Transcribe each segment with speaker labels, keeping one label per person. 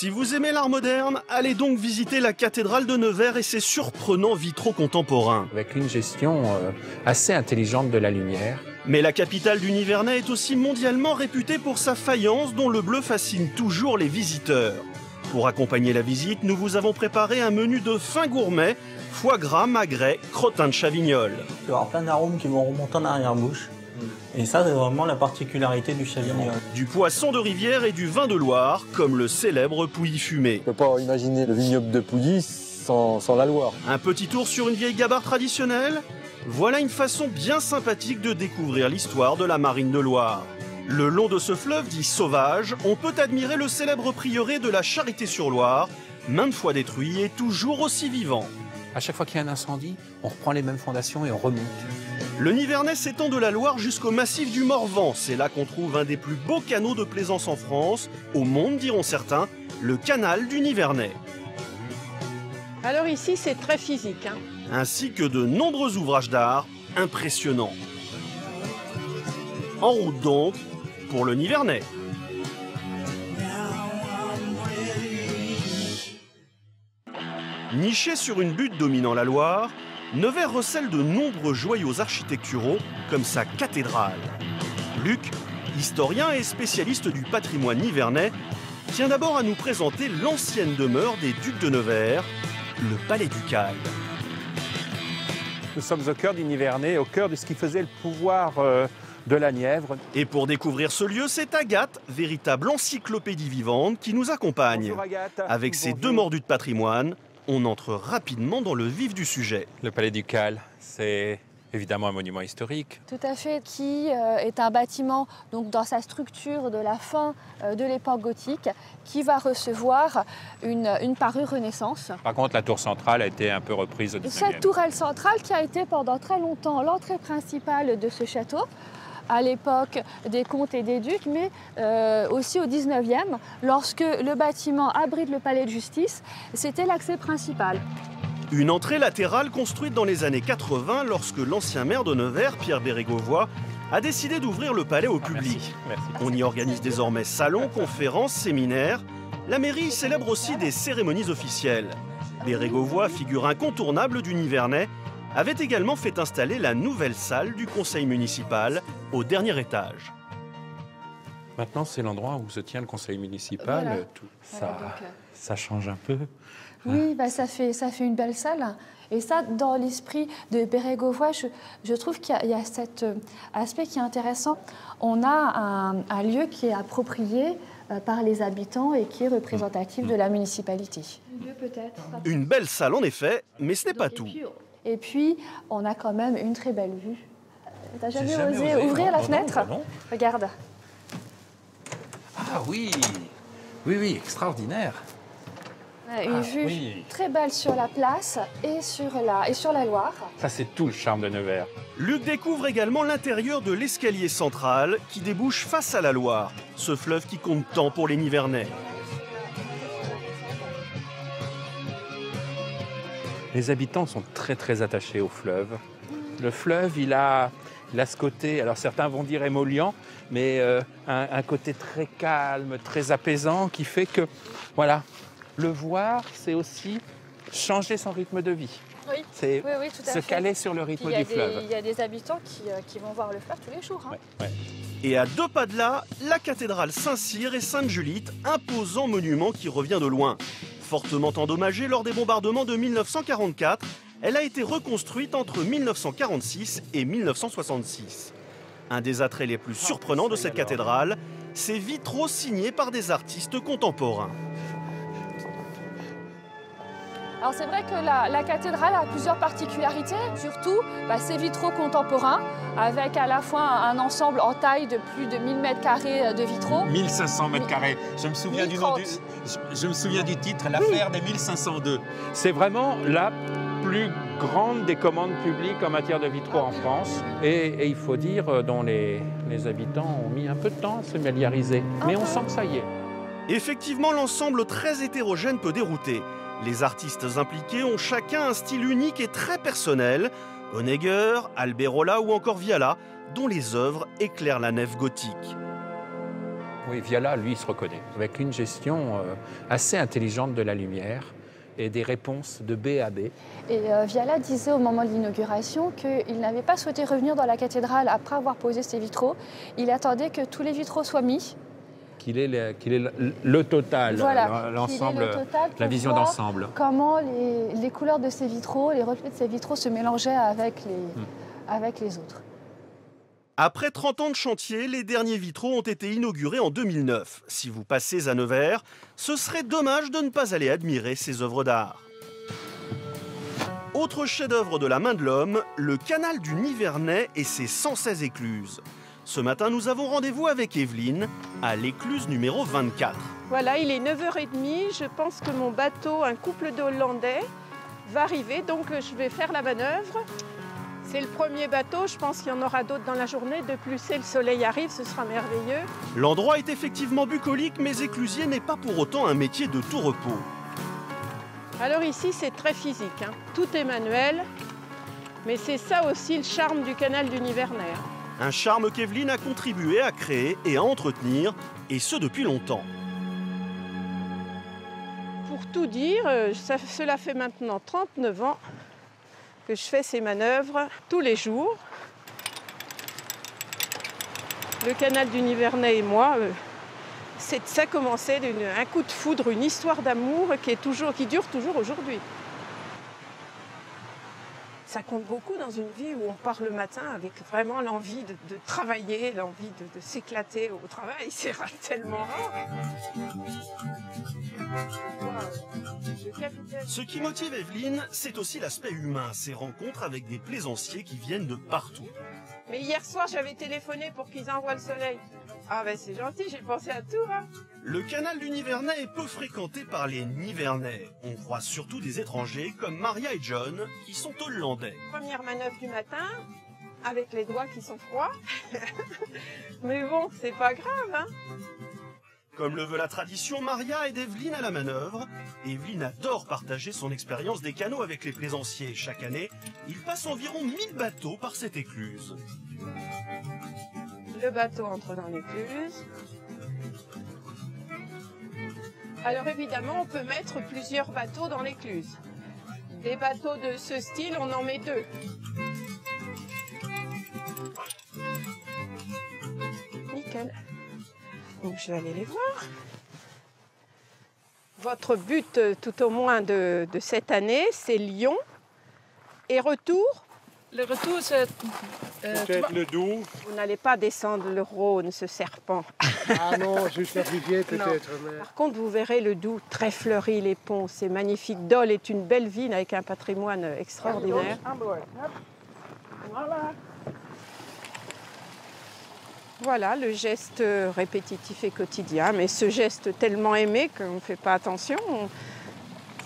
Speaker 1: Si vous aimez l'art moderne, allez donc visiter la cathédrale de Nevers et ses surprenants vitraux contemporains.
Speaker 2: Avec une gestion euh, assez intelligente de la lumière.
Speaker 1: Mais la capitale du Nivernais est aussi mondialement réputée pour sa faïence dont le bleu fascine toujours les visiteurs. Pour accompagner la visite, nous vous avons préparé un menu de fin gourmet, foie gras, magret, crottin de chavignol.
Speaker 3: Il va y avoir plein d'arômes qui vont remonter en arrière-bouche. Et ça, c'est vraiment la particularité du chavignol.
Speaker 1: Du poisson de rivière et du vin de Loire, comme le célèbre Pouilly fumé.
Speaker 4: On ne peut pas imaginer le vignoble de Pouilly sans, sans la Loire.
Speaker 1: Un petit tour sur une vieille gabarre traditionnelle? Voilà une façon bien sympathique de découvrir l'histoire de la marine de Loire. Le long de ce fleuve dit sauvage, on peut admirer le célèbre prieuré de la Charité-sur-Loire, maintes fois détruit et toujours aussi vivant.
Speaker 2: À chaque fois qu'il y a un incendie, on reprend les mêmes fondations et on remonte.
Speaker 1: Le Nivernais s'étend de la Loire jusqu'au massif du Morvan. C'est là qu'on trouve un des plus beaux canaux de plaisance en France, au monde diront certains, le canal du Nivernais.
Speaker 5: Alors ici, c'est très physique. Hein.
Speaker 1: Ainsi que de nombreux ouvrages d'art impressionnants. En route donc pour le Nivernais. Niché sur une butte dominant la Loire, Nevers recèle de nombreux joyaux architecturaux comme sa cathédrale. Luc, historien et spécialiste du patrimoine nivernais, tient d'abord à nous présenter l'ancienne demeure des ducs de Nevers, le palais ducal.
Speaker 2: Nous sommes au cœur du Nivernais, au cœur de ce qui faisait le pouvoir euh, de la Nièvre.
Speaker 1: Et pour découvrir ce lieu, c'est Agathe, véritable encyclopédie vivante, qui nous accompagne.
Speaker 2: Bonjour Agathe.
Speaker 1: Avec ses deux mordus de patrimoine, on entre rapidement dans le vif du sujet.
Speaker 2: Le palais ducal, c'est évidemment un monument historique.
Speaker 6: Tout à fait, qui euh, est un bâtiment, donc dans sa structure de la fin euh, de l'époque gothique, qui va recevoir une, une parure Renaissance.
Speaker 2: Par contre, la tour centrale a été un peu reprise au 19e.
Speaker 6: Cette tourelle centrale qui a été pendant très longtemps l'entrée principale de ce château, à l'époque des comtes et des ducs, mais euh, aussi au 19e, lorsque le bâtiment abrite le palais de justice, c'était l'accès principal.
Speaker 1: Une entrée latérale construite dans les années 80 lorsque l'ancien maire de Nevers, Pierre Bérégovoy, a décidé d'ouvrir le palais au
Speaker 2: Ah,
Speaker 1: public.
Speaker 2: Merci. Merci.
Speaker 1: On y organise désormais salons, conférences, séminaires. La mairie y célèbre aussi des cérémonies officielles. Bérégovoy, figure incontournable du Nivernais, avait également fait installer la nouvelle salle du conseil municipal au dernier étage.
Speaker 2: Maintenant, c'est l'endroit où se tient le conseil municipal.
Speaker 6: Voilà.
Speaker 2: Euh, Tout ça,
Speaker 6: Voilà, donc, euh,
Speaker 2: ça change un peu.
Speaker 6: Oui, bah, ça, fait, ça fait une belle salle. Et ça, dans l'esprit de Bérégovoy, je, je trouve qu'il y a, il y a cet euh, aspect qui est intéressant. On a un, un lieu qui est approprié euh, par les habitants et qui est représentatif de la municipalité.
Speaker 1: Une belle salle en effet, mais ce n'est pas tout.
Speaker 6: Et puis, on a quand même une très belle vue. T'as jamais,
Speaker 2: jamais
Speaker 6: osé,
Speaker 2: osé,
Speaker 6: ouvrir
Speaker 2: non,
Speaker 6: la
Speaker 2: non,
Speaker 6: fenêtre
Speaker 2: non, non.
Speaker 6: Regarde.
Speaker 2: Ah oui Oui, oui, extraordinaire.
Speaker 6: Une
Speaker 2: Ah,
Speaker 6: vue
Speaker 2: oui.
Speaker 6: très belle sur la place et sur la, et sur la Loire.
Speaker 2: Ça, c'est tout le charme de Nevers.
Speaker 1: Luc découvre également l'intérieur de l'escalier central qui débouche face à la Loire, ce fleuve qui compte tant pour les Nivernais.
Speaker 2: Les habitants sont très très attachés au fleuve. Le fleuve, il a, il a ce côté, alors certains vont dire émollient, mais euh, un, un côté très calme, très apaisant, qui fait que, voilà, le voir, c'est aussi changer son rythme de vie.
Speaker 6: Oui,
Speaker 2: C'est
Speaker 6: oui, oui, tout à
Speaker 2: se
Speaker 6: fait.
Speaker 2: caler sur le rythme
Speaker 6: il, y a
Speaker 2: du
Speaker 6: des,
Speaker 2: fleuve.
Speaker 6: il y a des habitants qui, euh, qui vont voir le fleuve tous les jours. hein.
Speaker 2: Ouais, ouais.
Speaker 1: Et à deux pas de là, la cathédrale Saint-Cyr et Sainte-Julite, imposant monument qui revient de loin. Fortement endommagée lors des bombardements de 1944, elle a été reconstruite entre 1946 et 1966. Un des attraits les plus surprenants de cette cathédrale, ses vitraux signés par des artistes contemporains.
Speaker 6: Alors c'est vrai que la, la cathédrale a plusieurs particularités, surtout bah, ses vitraux contemporains, avec à la fois un ensemble en taille de plus de 1000 mètres carrés de vitraux.
Speaker 2: 1500 mètres carrés. Je me souviens du nom du,
Speaker 6: 1030.
Speaker 2: je, je me souviens du titre, l'affaire des 1502. C'est vraiment la plus grande des commandes publiques en matière de vitraux en France. Et, et il faut dire, euh, dont les, les habitants ont mis un peu de temps à se familiariser. Mais on sent que ça y est.
Speaker 1: Effectivement, l'ensemble très hétérogène peut dérouter. Les artistes impliqués ont chacun un style unique et très personnel. Honegger, Alberola ou encore Viala, dont les œuvres éclairent la nef gothique.
Speaker 2: Oui, Viala, lui, il se reconnaît, avec une gestion euh, assez intelligente de la lumière et des réponses de B à B.
Speaker 6: Et euh, Viala disait au moment de l'inauguration qu'il n'avait pas souhaité revenir dans la cathédrale après avoir posé ses vitraux. Il attendait que tous les vitraux soient mis.
Speaker 2: Qu'il ait, le, qu'il ait le, le total,
Speaker 6: Voilà,
Speaker 2: l'ensemble,
Speaker 6: le total
Speaker 2: la vision d'ensemble.
Speaker 6: Comment les, les couleurs de ces vitraux, les reflets de ces vitraux se mélangeaient avec les,
Speaker 2: Hmm.
Speaker 6: avec les autres.
Speaker 1: Après 30 ans de chantier, les derniers vitraux ont été inaugurés en 2009. Si vous passez à Nevers, ce serait dommage de ne pas aller admirer ces œuvres d'art. Autre chef-d'œuvre de la main de l'homme, le canal du Nivernais et ses 116 écluses. Ce matin, nous avons rendez-vous avec Evelyne à l'écluse numéro 24.
Speaker 5: Voilà, il est 9h30. Je pense que mon bateau, un couple de Hollandais, va arriver. Donc euh, je vais faire la manœuvre. C'est le premier bateau. Je pense qu'il y en aura d'autres dans la journée. De plus, c'est le soleil arrive, ce sera merveilleux.
Speaker 1: L'endroit est effectivement bucolique, mais éclusier n'est pas pour autant un métier de tout repos.
Speaker 5: Alors ici, c'est très physique. hein. Tout est manuel. Mais c'est ça aussi le charme du canal du Nivernais.
Speaker 1: Un charme qu'Evelyne a contribué à créer et à entretenir, et ce depuis longtemps.
Speaker 5: Pour tout dire, euh, cela fait maintenant 39 ans que je fais ces manœuvres tous les jours. Le canal du Nivernais et moi, euh, ça commençait d'un coup de foudre, une histoire d'amour qui dure toujours aujourd'hui. Ça compte beaucoup dans une vie où on part le matin avec vraiment l'envie de, de travailler, l'envie de, de s'éclater au travail. C'est tellement rare.
Speaker 1: Ce qui motive Evelyne, c'est aussi l'aspect humain, ses rencontres avec des plaisanciers qui viennent de partout.
Speaker 5: Mais hier soir, j'avais téléphoné pour qu'ils envoient le soleil. Ah ben c'est gentil, j'ai pensé à tout. Hein.
Speaker 1: Le canal du Nivernais est peu fréquenté par les Nivernais. On croise surtout des étrangers comme Maria et John, qui sont hollandais.
Speaker 5: Première manœuvre du matin, avec les doigts qui sont froids. Mais bon, c'est pas grave. Hein.
Speaker 1: Comme le veut la tradition, Maria aide Evelyne à la manœuvre. Evelyne adore partager son expérience des canaux avec les plaisanciers. Chaque année, il passe environ 1000 bateaux par cette écluse.
Speaker 5: Le bateau entre dans l'écluse. Alors évidemment, on peut mettre plusieurs bateaux dans l'écluse. Des bateaux de ce style, on en met deux. Nickel. Donc je vais aller les voir. Votre but, euh, tout au moins de, de cette année, c'est Lyon. Et retour,
Speaker 7: Le retour, c'est. euh,
Speaker 8: Peut-être le Doubs.
Speaker 5: vous n'allez pas descendre le Rhône, ce serpent.
Speaker 8: Ah non, juste la rivière peut-être. mais-
Speaker 5: Par contre, vous verrez le Doubs très fleuri, les ponts, c'est magnifique. Dole est une belle ville avec un patrimoine extraordinaire. Voilà. Voilà le geste répétitif et quotidien, mais ce geste tellement aimé qu'on ne fait pas attention, on-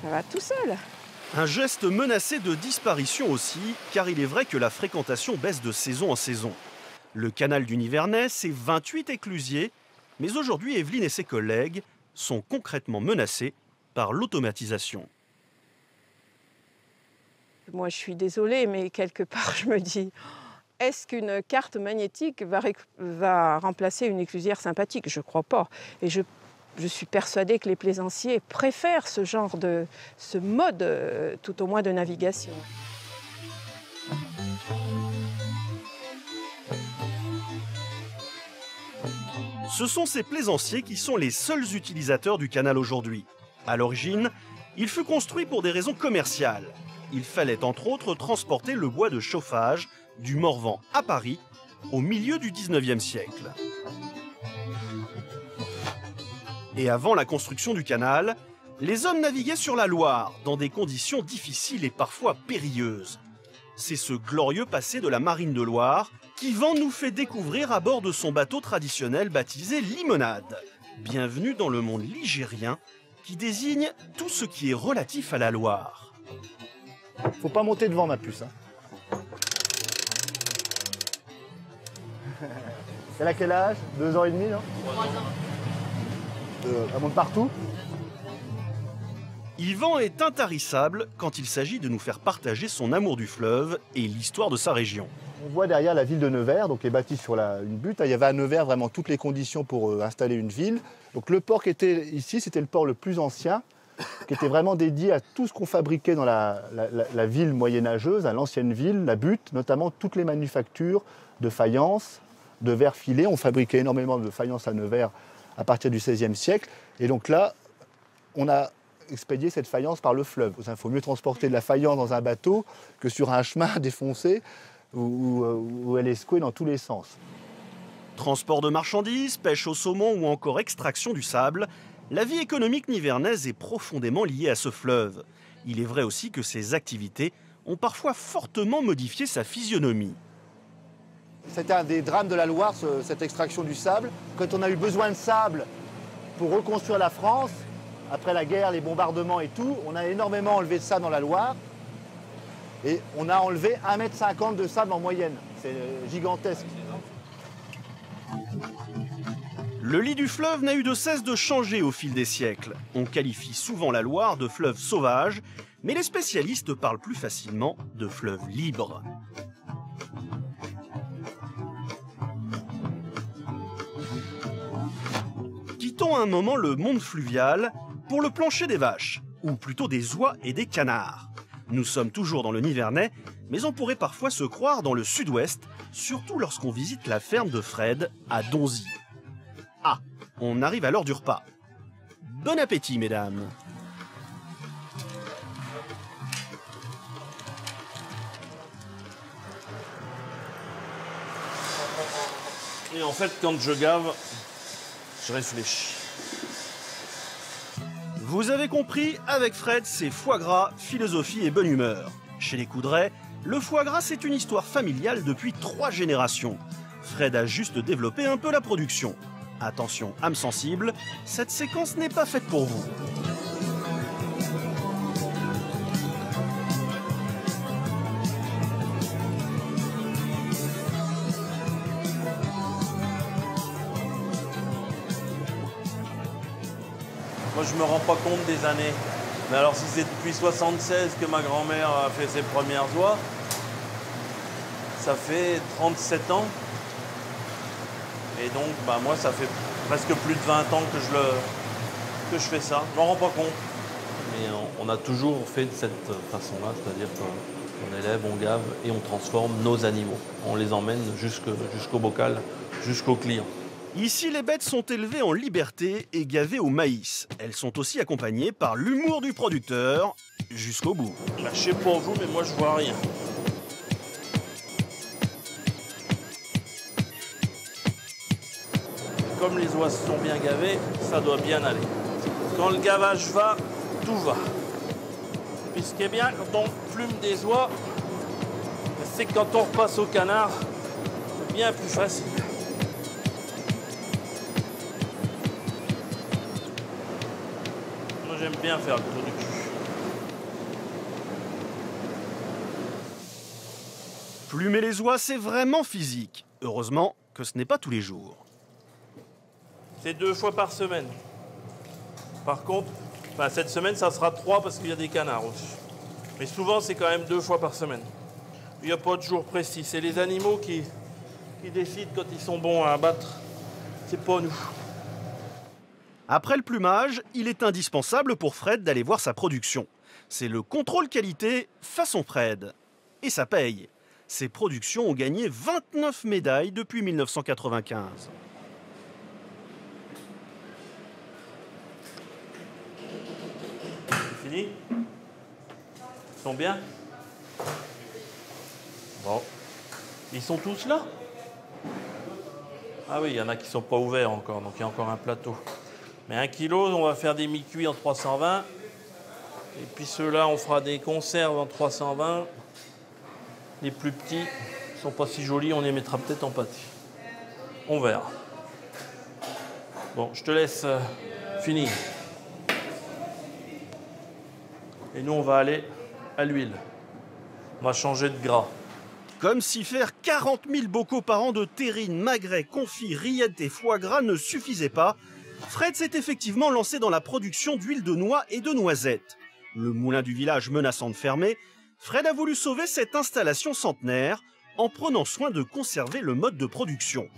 Speaker 5: ça va tout seul.
Speaker 1: Un geste menacé de disparition aussi, car il est vrai que la fréquentation baisse de saison en saison. Le canal du Nivernais, c'est 28 éclusiers, mais aujourd'hui, Evelyne et ses collègues sont concrètement menacés par l'automatisation.
Speaker 5: Moi, je suis désolée, mais quelque part, je me dis, est-ce qu'une carte magnétique va, remplacer une éclusière sympathique? Je ne crois pas. Et je, je suis persuadée que les plaisanciers préfèrent ce genre de, ce mode, euh, tout au moins de navigation.
Speaker 1: Ce sont ces plaisanciers qui sont les seuls utilisateurs du canal aujourd'hui. À l'origine, il fut construit pour des raisons commerciales. Il fallait entre autres transporter le bois de chauffage du Morvan à Paris au milieu du 19e siècle. Et avant la construction du canal, les hommes naviguaient sur la Loire dans des conditions difficiles et parfois périlleuses. C'est ce glorieux passé de la marine de Loire qu'Yvan nous fait découvrir à bord de son bateau traditionnel baptisé Limonade. Bienvenue dans le monde ligérien qui désigne tout ce qui est relatif à la Loire.
Speaker 9: Faut pas monter devant ma puce. Hein. Elle a quel âge? Deux ans et demi, non? Trois ans. Elle monte partout
Speaker 1: Yvan est intarissable quand il s'agit de nous faire partager son amour du fleuve et l'histoire de sa région.
Speaker 9: On voit derrière la ville de Nevers, donc qui est bâtie sur la- une butte. Il y avait à Nevers vraiment toutes les conditions pour euh, installer une ville. Donc le port qui était ici, c'était le port le plus ancien, qui était vraiment dédié à tout ce qu'on fabriquait dans la, la- la- la ville moyenâgeuse, à l'ancienne ville, la butte, notamment toutes les manufactures de faïence, de verre filé. On fabriquait énormément de faïence à Nevers à partir du XVIe siècle. Et donc là, on a expédié cette faïence par le fleuve. Il faut mieux transporter de la faïence dans un bateau que sur un chemin défoncé où, où elle est secouée dans tous les sens.
Speaker 1: Transport de marchandises, pêche au saumon ou encore extraction du sable, la vie économique nivernaise est profondément liée à ce fleuve. Il est vrai aussi que ces activités ont parfois fortement modifié sa physionomie.
Speaker 9: C'était un des drames de la Loire, ce- cette extraction du sable. Quand on a eu besoin de sable pour reconstruire la France, après la guerre, les bombardements et tout, on a énormément enlevé de sable dans la Loire. Et on a enlevé 1,50 m de sable en moyenne. C'est euh, gigantesque.
Speaker 1: Le lit du fleuve n'a eu de cesse de changer au fil des siècles. On qualifie souvent la Loire de fleuve sauvage, mais les spécialistes parlent plus facilement de fleuve libre. Un moment le monde fluvial pour le plancher des vaches, ou plutôt des oies et des canards. Nous sommes toujours dans le Nivernais, mais on pourrait parfois se croire dans le sud-ouest, surtout lorsqu'on visite la ferme de Fred à Donzy. Ah, on arrive à l'heure du repas. Bon appétit, mesdames.
Speaker 10: Et en fait, quand je gave, je réfléchis.
Speaker 1: Vous avez compris, avec Fred, c'est foie gras, philosophie et bonne humeur. Chez les Coudray, le foie gras, c'est une histoire familiale depuis trois générations. Fred a juste développé un peu la production. Attention, âme sensible, cette séquence n'est pas faite pour vous.
Speaker 10: Je me rends pas compte des années. Mais alors, si c'est depuis 76 que ma grand-mère a fait ses premières oies, ça fait 37 ans. Et donc, bah, moi, ça fait presque plus de 20 ans que je, fais ça. Je m'en rends pas compte. Mais on, a toujours fait de cette façon-là, c'est-à-dire qu'on élève, on gave et on transforme nos animaux. On les emmène jusqu'au bocal, jusqu'au client.
Speaker 1: Ici, les bêtes sont élevées en liberté et gavées au maïs. Elles sont aussi accompagnées par l'humour du producteur jusqu'au bout.
Speaker 10: Bah, je sais pour vous, mais moi, je vois rien. Comme les oies sont bien gavées, ça doit bien aller. Quand le gavage va, tout va. Puis ce qui est bien, quand on plume des oies, c'est que quand on repasse au canard, c'est bien plus facile. Bien faire le tour du cul.
Speaker 1: Plumer les oies, c'est vraiment physique. Heureusement que ce n'est pas tous les jours.
Speaker 10: C'est deux fois par semaine. Par contre, enfin, cette semaine, ça sera trois parce qu'il y a des canards aussi. Mais souvent, c'est quand même deux fois par semaine. Il n'y a pas de jour précis. C'est les animaux qui, qui décident quand ils sont bons à abattre. C'est pas nous.
Speaker 1: Après le plumage, il est indispensable pour Fred d'aller voir sa production. C'est le contrôle qualité façon Fred. Et ça paye. Ses productions ont gagné 29 médailles depuis 1995.
Speaker 10: C'est fini? Ils sont bien? Bon. Ils sont tous là? Ah oui, il y en a qui sont pas ouverts encore, donc il y a encore un plateau. Mais un kilo, on va faire des mi-cuits en 320. Et puis ceux-là, on fera des conserves en 320. Les plus petits sont pas si jolis, on les mettra peut-être en pâté. On verra. Bon, je te laisse euh, finir. Et nous, on va aller à l'huile. On va changer de gras.
Speaker 1: Comme si faire 40 000 bocaux par an de terrine, magret, confit, rillettes et foie gras ne suffisait pas, Fred s'est effectivement lancé dans la production d'huile de noix et de noisettes. Le moulin du village menaçant de fermer, Fred a voulu sauver cette installation centenaire en prenant soin de conserver le mode de production.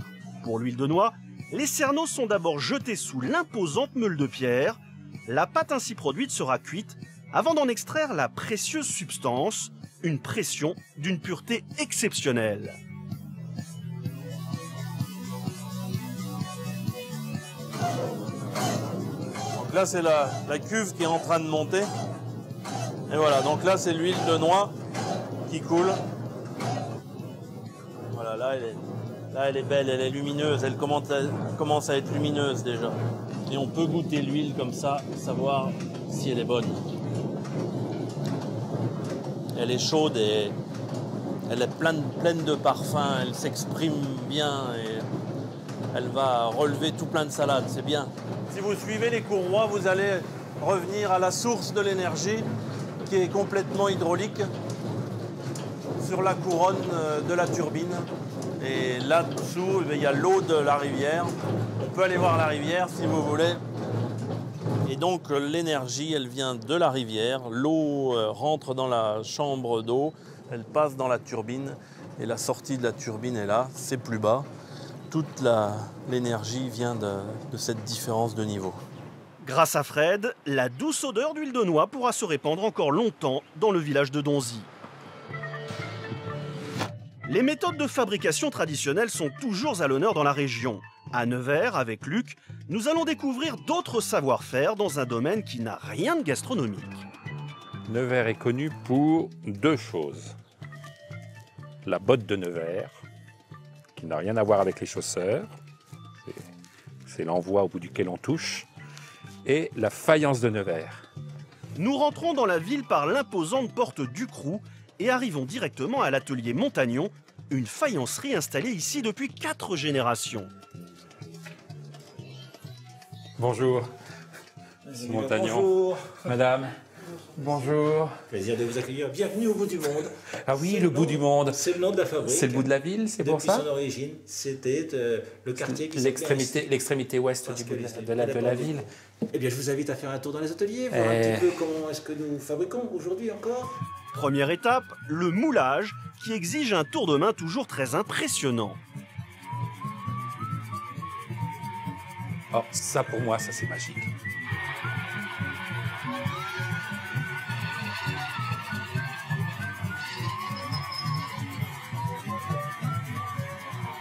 Speaker 1: Pour l'huile de noix, les cerneaux sont d'abord jetés sous l'imposante meule de pierre. La pâte ainsi produite sera cuite avant d'en extraire la précieuse substance, une pression d'une pureté exceptionnelle.
Speaker 10: Là, c'est la, cuve qui est en train de monter. Et voilà, donc là, c'est l'huile de noix qui coule. Voilà, là elle, est, belle, elle est lumineuse, elle commence à, être lumineuse déjà. Et on peut goûter l'huile comme ça, savoir si elle est bonne. Elle est chaude et elle est pleine, pleine de parfums, elle s'exprime bien elle va relever tout plein de salades, c'est bien. Si vous suivez les courroies, vous allez revenir à la source de l'énergie qui est complètement hydraulique sur la couronne euh, de la turbine. Et là-dessous, eh il y a l'eau de la rivière. On peut aller voir la rivière si vous voulez. Et donc l'énergie, elle vient de la rivière. L'eau euh, rentre dans la chambre d'eau, elle passe dans la turbine. Et la sortie de la turbine est là, c'est plus bas. Toute l'énergie vient de, de cette différence de niveau.
Speaker 1: Grâce à Fred, la douce odeur d'huile de noix pourra se répandre encore longtemps dans le village de Donzy. Les méthodes de fabrication traditionnelles sont toujours à l'honneur dans la région. À Nevers, avec Luc, nous allons découvrir d'autres savoir-faire dans un domaine qui n'a rien de gastronomique.
Speaker 2: Nevers est connu pour deux choses. La botte de Nevers, qui n'a rien à voir avec les chausseurs, c'est- c'est l'envoi au bout duquel on touche, et la faïence de Nevers.
Speaker 1: Nous rentrons dans la ville par l'imposante porte Ducroux et arrivons directement à l'atelier Montagnon, une faïencerie installée ici depuis quatre générations.
Speaker 2: Bonjour. Montagnon.
Speaker 11: Bonjour.
Speaker 2: Madame. Bonjour.
Speaker 11: Plaisir de vous accueillir. Bienvenue au bout du monde.
Speaker 2: Ah oui, le bout
Speaker 11: nom-
Speaker 2: du monde.
Speaker 11: C'est le nom de la fabrique.
Speaker 2: C'est le bout de la ville, c'est pour
Speaker 11: Depuis
Speaker 2: ça
Speaker 11: son origine, c'était euh, le quartier qui
Speaker 2: L'extrémité, l'extrémité ouest du bout de la,
Speaker 11: l'extrémité
Speaker 2: de la- de la
Speaker 11: dépend du-
Speaker 2: ville.
Speaker 11: Eh bien, je vous invite à faire un tour dans les ateliers, voir un
Speaker 2: Eh.
Speaker 11: petit peu comment est-ce que nous fabriquons aujourd'hui encore.
Speaker 1: Première étape, le moulage, qui exige un tour de main toujours très impressionnant.
Speaker 2: Oh, ça pour moi, ça c'est magique.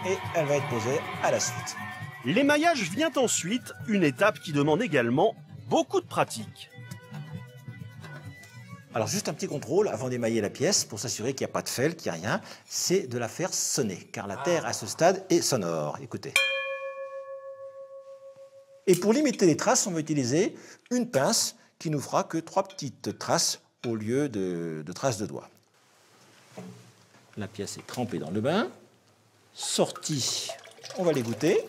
Speaker 11: Et elle va être posée à la suite.
Speaker 1: L'émaillage vient ensuite, une étape qui demande également beaucoup de pratique.
Speaker 11: Alors, juste un petit contrôle avant d'émailler la pièce pour s'assurer qu'il n'y a pas de fel, qu'il n'y a rien, c'est de la faire sonner, car la terre à ce stade est sonore. Écoutez. Et pour limiter les traces, on va utiliser une pince qui nous fera que trois petites traces au lieu de, de traces de doigts. La pièce est trempée dans le bain. Sortie, on va les goûter.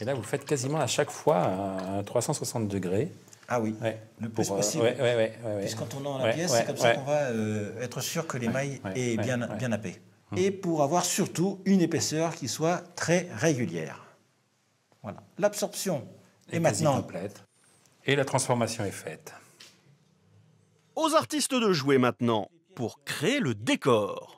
Speaker 2: Et là, vous faites quasiment à chaque fois un, un 360 degrés.
Speaker 11: Ah oui,
Speaker 2: Ouais.
Speaker 11: le plus
Speaker 2: Pour, euh,
Speaker 11: possible.
Speaker 2: ouais, ouais, ouais, ouais, ouais.
Speaker 11: Puisqu'en tournant la
Speaker 2: Ouais,
Speaker 11: pièce,
Speaker 2: ouais,
Speaker 11: c'est comme ça qu'on va euh, être sûr que l'émail
Speaker 2: Ouais,
Speaker 11: est
Speaker 2: ouais,
Speaker 11: bien,
Speaker 2: ouais.
Speaker 11: bien nappé. Et pour avoir surtout une épaisseur qui soit très régulière. Voilà. L'absorption est
Speaker 2: quasi
Speaker 11: maintenant.
Speaker 2: complète. Et la transformation est faite.
Speaker 1: Aux artistes de jouer maintenant, pour créer le décor.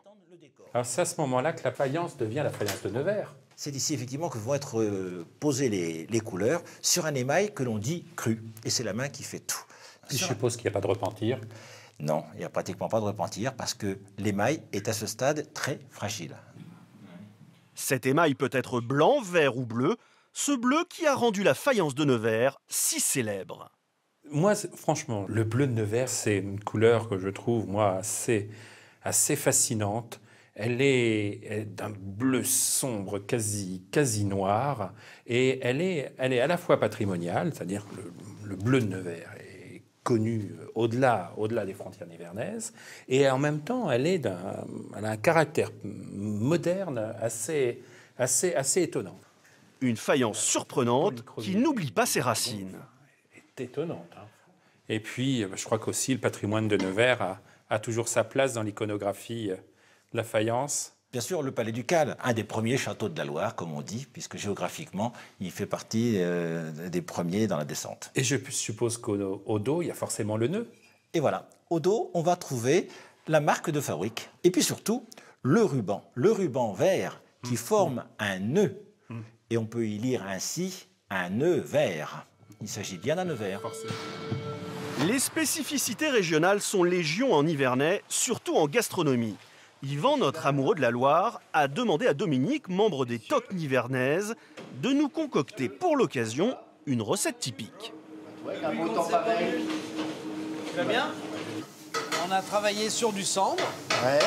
Speaker 2: Alors c'est à ce moment-là que la faïence devient la faïence de Nevers.
Speaker 11: C'est ici effectivement que vont être euh, posées les, les couleurs sur un émail que l'on dit cru. Et c'est la main qui fait tout.
Speaker 2: Je suppose qu'il n'y a pas de repentir.
Speaker 11: Non, il n'y a pratiquement pas de repentir parce que l'émail est à ce stade très fragile.
Speaker 1: Cet émail peut être blanc, vert ou bleu, ce bleu qui a rendu la faïence de Nevers si célèbre.
Speaker 2: Moi, franchement, le bleu de Nevers, c'est une couleur que je trouve, moi, assez, assez fascinante. Elle est, d'un bleu sombre, quasi, quasi noir, et elle est, elle est à la fois patrimoniale, c'est-à-dire le, le bleu de Nevers est connu euh, au-delà, au-delà des frontières nivernaises, et en même temps, elle, est d'un, elle a un caractère moderne assez, assez, assez étonnant.
Speaker 1: Une faïence surprenante qui n'oublie pas ses racines.
Speaker 2: est étonnante. hein. Et puis, euh, je crois qu'aussi le patrimoine de Nevers a, a toujours sa place dans l'iconographie euh, la faïence.
Speaker 11: Bien sûr, le Palais Ducal, un des premiers châteaux de la Loire, comme on dit, puisque géographiquement, il fait partie euh, des premiers dans la descente.
Speaker 2: Et je suppose qu'au au dos, il y a forcément le nœud.
Speaker 11: Et voilà, au dos, on va trouver la marque de fabrique. Et puis surtout, le ruban, le ruban vert qui forme un nœud. Et on peut y lire ainsi un nœud vert. Il s'agit bien d'un nœud vert.
Speaker 1: Les spécificités régionales sont légion en Nivernais, surtout en gastronomie. Yvan, notre amoureux de la Loire, a demandé à Dominique, membre des toques nivernaises, de nous concocter pour l'occasion une recette typique.
Speaker 12: Tu vas bien On a travaillé sur du cendre.
Speaker 9: Ouais.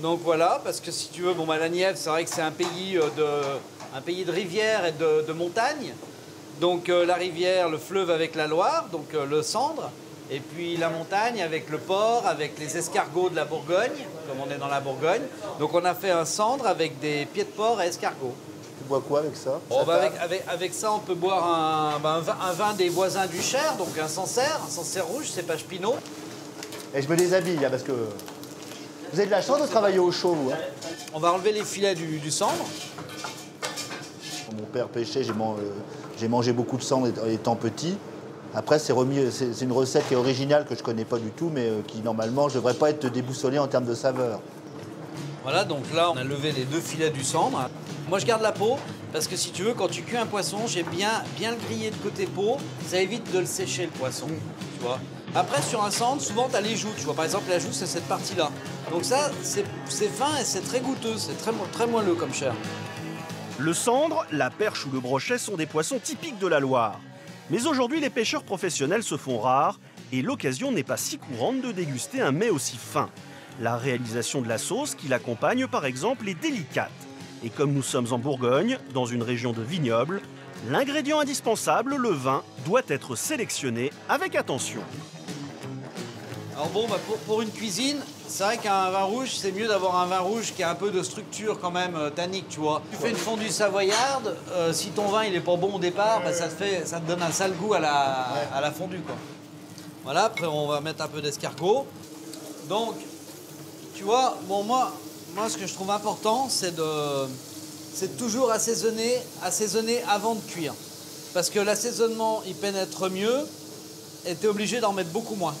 Speaker 12: Donc voilà, parce que si tu veux, bon, bah, la Nièvre, c'est vrai que c'est un pays euh, de, un pays de rivières et de, de montagnes. Donc euh, la rivière, le fleuve avec la Loire, donc euh, le cendre. Et puis la montagne avec le port, avec les escargots de la Bourgogne, comme on est dans la Bourgogne. Donc on a fait un cendre avec des pieds de porc et escargots.
Speaker 9: Tu bois quoi avec ça?
Speaker 12: Oh, bah, avec, avec- avec ça, on peut boire un, bah, un vin, un vin des voisins du Cher, donc un Sancerre, un Sancerre rouge, cépage Pinot.
Speaker 9: Et je me déshabille là parce que. Vous avez de la chance de travailler au chaud, vous. hein.
Speaker 12: On va enlever les filets du, du cendre.
Speaker 9: Mon père pêchait, j'ai man- euh, j'ai mangé beaucoup de cendre étant petit. Après, c'est remis, c'est c'est une recette qui est originale que je connais pas du tout, mais euh, qui normalement, je devrais pas être déboussolée en termes de saveur.
Speaker 12: Voilà, donc là, on a levé les deux filets du cendre. Moi, je garde la peau parce que si tu veux, quand tu cuis un poisson, j'ai bien, bien le grillé de côté peau. Ça évite de le sécher, le poisson. Tu vois. Après, sur un cendre, souvent, tu as les joues. Tu vois, par exemple, la joue, c'est cette partie-là. Donc ça, c'est fin et c'est très goûteux. C'est très, très moelleux comme chair.
Speaker 1: Le cendre, la perche ou le brochet sont des poissons typiques de la Loire. Mais aujourd'hui, les pêcheurs professionnels se font rares et l'occasion n'est pas si courante de déguster un mets aussi fin. La réalisation de la sauce qui l'accompagne, par exemple, est délicate. Et comme nous sommes en Bourgogne, dans une région de vignobles, l'ingrédient indispensable, le vin, doit être sélectionné avec attention.
Speaker 12: Alors bon, bah, pour, pour une cuisine, c'est vrai qu'un vin rouge, c'est mieux d'avoir un vin rouge qui a un peu de structure quand même euh, tannique, tu vois. Tu fais une fondue savoyarde, euh, si ton vin il est pas bon au départ, bah, ça, te fait, ça te donne un sale goût à la, à la fondue, quoi. Voilà, après on va mettre un peu d'escargot. Donc, tu vois, bon moi, moi ce que je trouve important, c'est de, c'est de toujours assaisonner, assaisonner avant de cuire. Parce que l'assaisonnement, il pénètre mieux et tu es obligé d'en mettre beaucoup moins.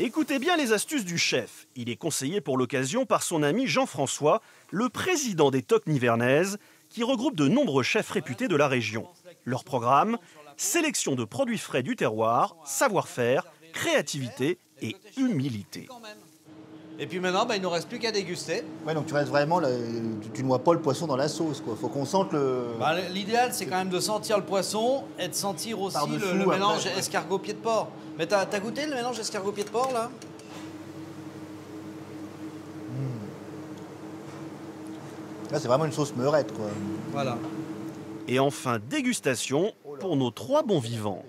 Speaker 1: Écoutez bien les astuces du chef. Il est conseillé pour l'occasion par son ami Jean-François, le président des Toques Nivernaises, qui regroupe de nombreux chefs réputés de la région. Leur programme sélection de produits frais du terroir, savoir-faire, créativité et humilité.
Speaker 12: Et puis maintenant, bah, il ne nous reste plus qu'à déguster.
Speaker 9: Ouais, donc tu restes vraiment, là, tu, tu noies pas le poisson dans la sauce, quoi. Faut qu'on sente le.
Speaker 12: Bah, L'idéal, c'est quand même de sentir le poisson et de sentir aussi le,
Speaker 9: après,
Speaker 12: mélange
Speaker 9: ouais.
Speaker 12: escargot-pied de porc. Mais t'as as goûté le mélange escargot-pied de porc, là?
Speaker 9: Là, c'est vraiment une sauce meurette, quoi.
Speaker 12: Voilà.
Speaker 1: Et enfin, dégustation pour nos trois bons vivants.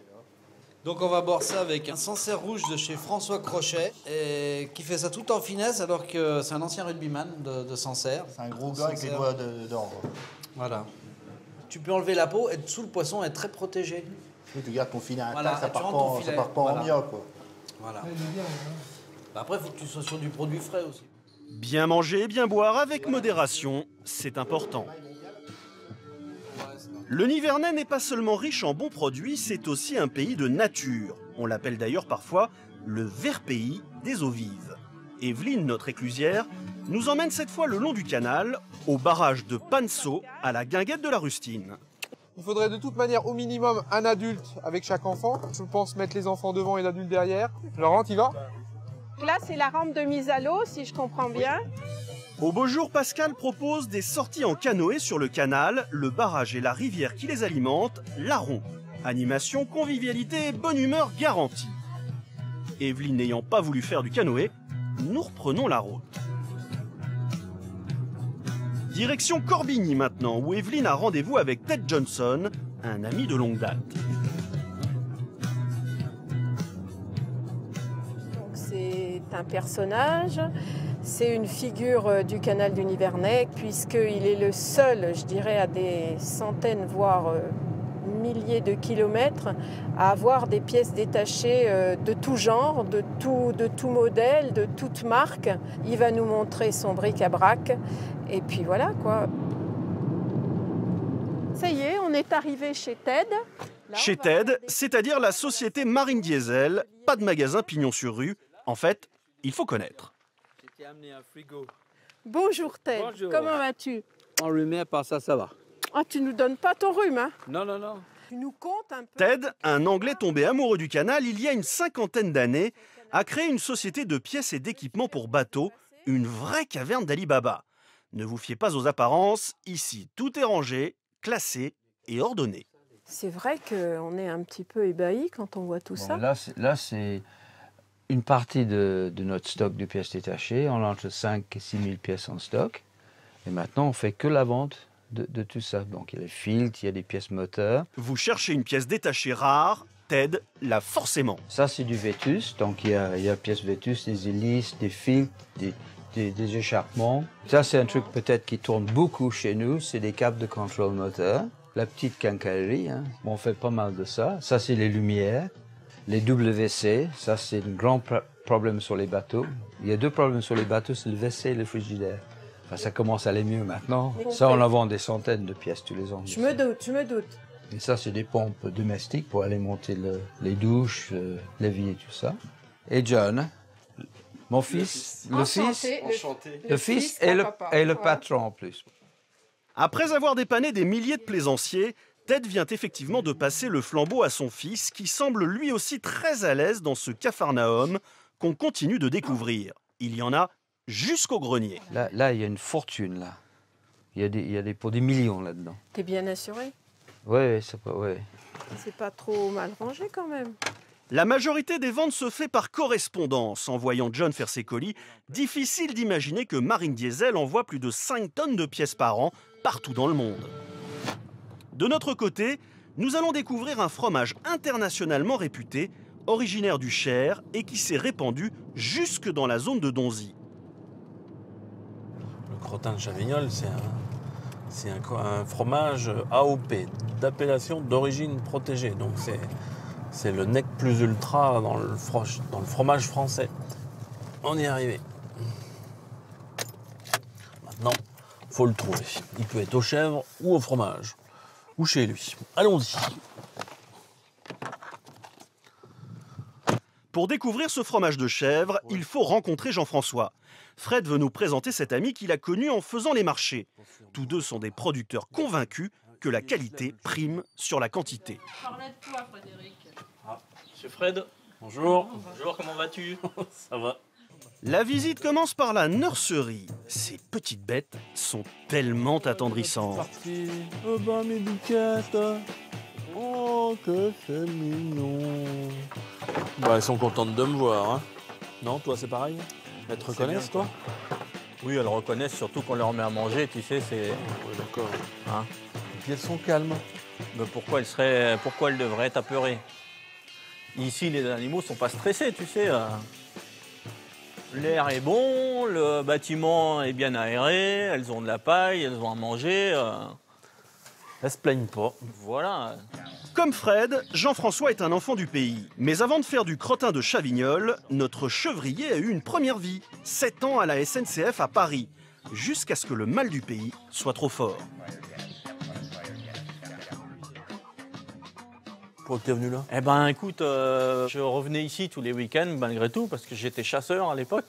Speaker 12: Donc on va boire ça avec un Sancerre rouge de chez François Crochet, et qui fait ça tout en finesse alors que c'est un ancien rugbyman de, de Sancerre.
Speaker 9: C'est un gros gars avec les doigts d'or.
Speaker 12: Voilà. Tu peux enlever la peau et dessous le poisson est très protégé.
Speaker 9: Oui, tu gardes ton filet intact,
Speaker 12: Voilà,
Speaker 9: ça, part pas,
Speaker 12: ton
Speaker 9: en- ça
Speaker 12: filet.
Speaker 9: part pas en mia, quoi.
Speaker 12: Voilà. Bah après, il faut que tu sois sur du produit frais aussi.
Speaker 1: Bien manger, bien boire avec modération, c'est important. Le Nivernais n'est pas seulement riche en bons produits, c'est aussi un pays de nature. On l'appelle d'ailleurs parfois le vert pays des eaux vives. Evelyne, notre éclusière, nous emmène cette fois le long du canal, au barrage de Panso, à la guinguette de la Rustine.
Speaker 13: Il faudrait de toute manière au minimum un adulte avec chaque enfant. Je pense mettre les enfants devant et l'adulte derrière. Laurent, y va
Speaker 5: Là, c'est la rampe de mise à l'eau, si je comprends bien.
Speaker 1: Au beau jour, Pascal propose des sorties en canoë sur le canal, le barrage et la rivière qui les alimentent, l'Aron. Animation, convivialité et bonne humeur garantie. Evelyne n'ayant pas voulu faire du canoë, nous reprenons la route. Direction Corbigny maintenant, où Evelyne a rendez-vous avec Ted Johnson, un ami de longue date.
Speaker 5: C'est un personnage, c'est une figure euh, du canal du Nivernais, puisqu'il est le seul, je dirais, à des centaines, voire euh, milliers de kilomètres, à avoir des pièces détachées euh, de tout genre, de tout, de tout modèle, de toute marque. Il va nous montrer son bric-à-brac, et puis voilà quoi. Ça y est, on est arrivé chez Ted.
Speaker 1: Chez Ted, c'est-à-dire la société Marine Diesel, pas de magasin pignon sur rue. En fait, il faut connaître.
Speaker 10: Amené un frigo
Speaker 5: Bonjour Ted,
Speaker 14: Bonjour.
Speaker 5: comment vas-tu?
Speaker 14: Enrhumé, par ça, ça va.
Speaker 5: Ah, tu nous donnes pas ton rhume, hein?
Speaker 14: Non, non, non.
Speaker 5: Tu nous comptes un peu
Speaker 1: Ted, un Anglais tombé amoureux du canal il y a une cinquantaine d'années, a créé une société de pièces et d'équipements pour bateaux, une vraie caverne d'Alibaba. Ne vous fiez pas aux apparences, ici tout est rangé, classé et ordonné.
Speaker 5: C'est vrai qu'on est un petit peu ébahi quand on voit tout
Speaker 14: Bon,
Speaker 5: ça.
Speaker 14: Là, c'est- là, c'est une partie de, de notre stock de pièces détachées. On a entre 5 et 6 000 pièces en stock. Et maintenant, on fait que la vente de, de tout ça. Donc, il y a les filtres, il y a des pièces moteurs.
Speaker 1: Vous cherchez une pièce détachée rare, Ted l'a forcément.
Speaker 14: Ça, c'est du Vétus. Donc, il y a, il y a pièces Vétus, des hélices, des filtres, des, des- des échappements. Ça, c'est un truc peut-être qui tourne beaucoup chez nous. C'est des câbles de contrôle moteur. La petite quincaillerie, hein. on fait pas mal de ça. Ça, c'est les lumières. Les WC, ça, c'est un grand pro- problème sur les bateaux. Il y a deux problèmes sur les bateaux, c'est le WC et le frigidaire. Enfin, ça commence à aller mieux maintenant. Ça, on en vend des centaines de pièces tous les ans.
Speaker 5: Je me doute, je me doute.
Speaker 14: Et ça, c'est des pompes domestiques pour alimenter le- les douches, euh, l'évier et tout ça. Et John, mon fils, le fils,
Speaker 5: le-
Speaker 14: le fils et le, et le
Speaker 5: Ouais.
Speaker 14: patron en plus.
Speaker 1: Après avoir dépanné des milliers de plaisanciers, Ted vient effectivement de passer le flambeau à son fils, qui semble lui aussi très à l'aise dans ce capharnaüm qu'on continue de découvrir. Il y en a jusqu'au grenier.
Speaker 14: Là, là, il y a une fortune, là. Il y a des, il y a des, pour des millions là-dedans.
Speaker 5: T'es bien assuré?
Speaker 14: Oui, c'est pas, ouais.
Speaker 5: C'est pas trop mal rangé quand même.
Speaker 1: La majorité des ventes se fait par correspondance. En voyant John faire ses colis, difficile d'imaginer que Marine Diesel envoie plus de 5 tonnes de pièces par an partout dans le monde. De notre côté, nous allons découvrir un fromage internationalement réputé, originaire du Cher et qui s'est répandu jusque dans la zone de Donzy.
Speaker 10: Le crottin de Chavignol, c'est un, fromage AOP, d'appellation d'origine protégée. Donc c'est, le nec plus ultra dans le, froche- dans le fromage français. On y est arrivé. Maintenant, faut le trouver. Il peut être aux chèvres ou au fromage. Ou chez lui. Allons-y.
Speaker 1: Pour découvrir ce fromage de chèvre, il faut rencontrer Jean-François. Fred veut nous présenter cet ami qu'il a connu en faisant les marchés. Tous deux sont des producteurs convaincus que la qualité prime sur la quantité.
Speaker 7: Parlais de toi, Frédéric.
Speaker 15: Monsieur Fred.
Speaker 10: Bonjour.
Speaker 15: Bonjour, comment vas-tu?
Speaker 10: Ça va.
Speaker 1: La visite commence par la nurserie. Ces petites bêtes sont tellement attendrissantes.
Speaker 10: Parti. Oh bah mes biquettes. Oh que c'est mignon. Bah elles sont contentes de me voir. Hein. Non, toi c'est pareil Elles te reconnaissent toi
Speaker 3: Oui, elles reconnaissent, surtout qu'on leur met à manger, tu sais, c'est...
Speaker 10: Oui d'accord.
Speaker 3: Hein
Speaker 10: Et puis elles sont calmes.
Speaker 3: Mais pourquoi elles seraient... Pourquoi elles devraient être apeurées? Ici, les animaux sont pas stressés, tu sais. euh. L'air est bon, le bâtiment est bien aéré, elles ont de la paille, elles ont à manger. euh.
Speaker 10: Elles se plaignent pas.
Speaker 3: Voilà.
Speaker 1: Comme Fred, Jean-François est un enfant du pays. Mais avant de faire du crottin de Chavignol, notre chevrier a eu une première vie. 7 ans à la SNCF à Paris. Jusqu'à ce que le mal du pays soit trop fort.
Speaker 10: Pourquoi t'es venu là?
Speaker 3: Eh ben, écoute, euh, je revenais ici tous les week-ends, malgré tout, parce que j'étais chasseur à l'époque.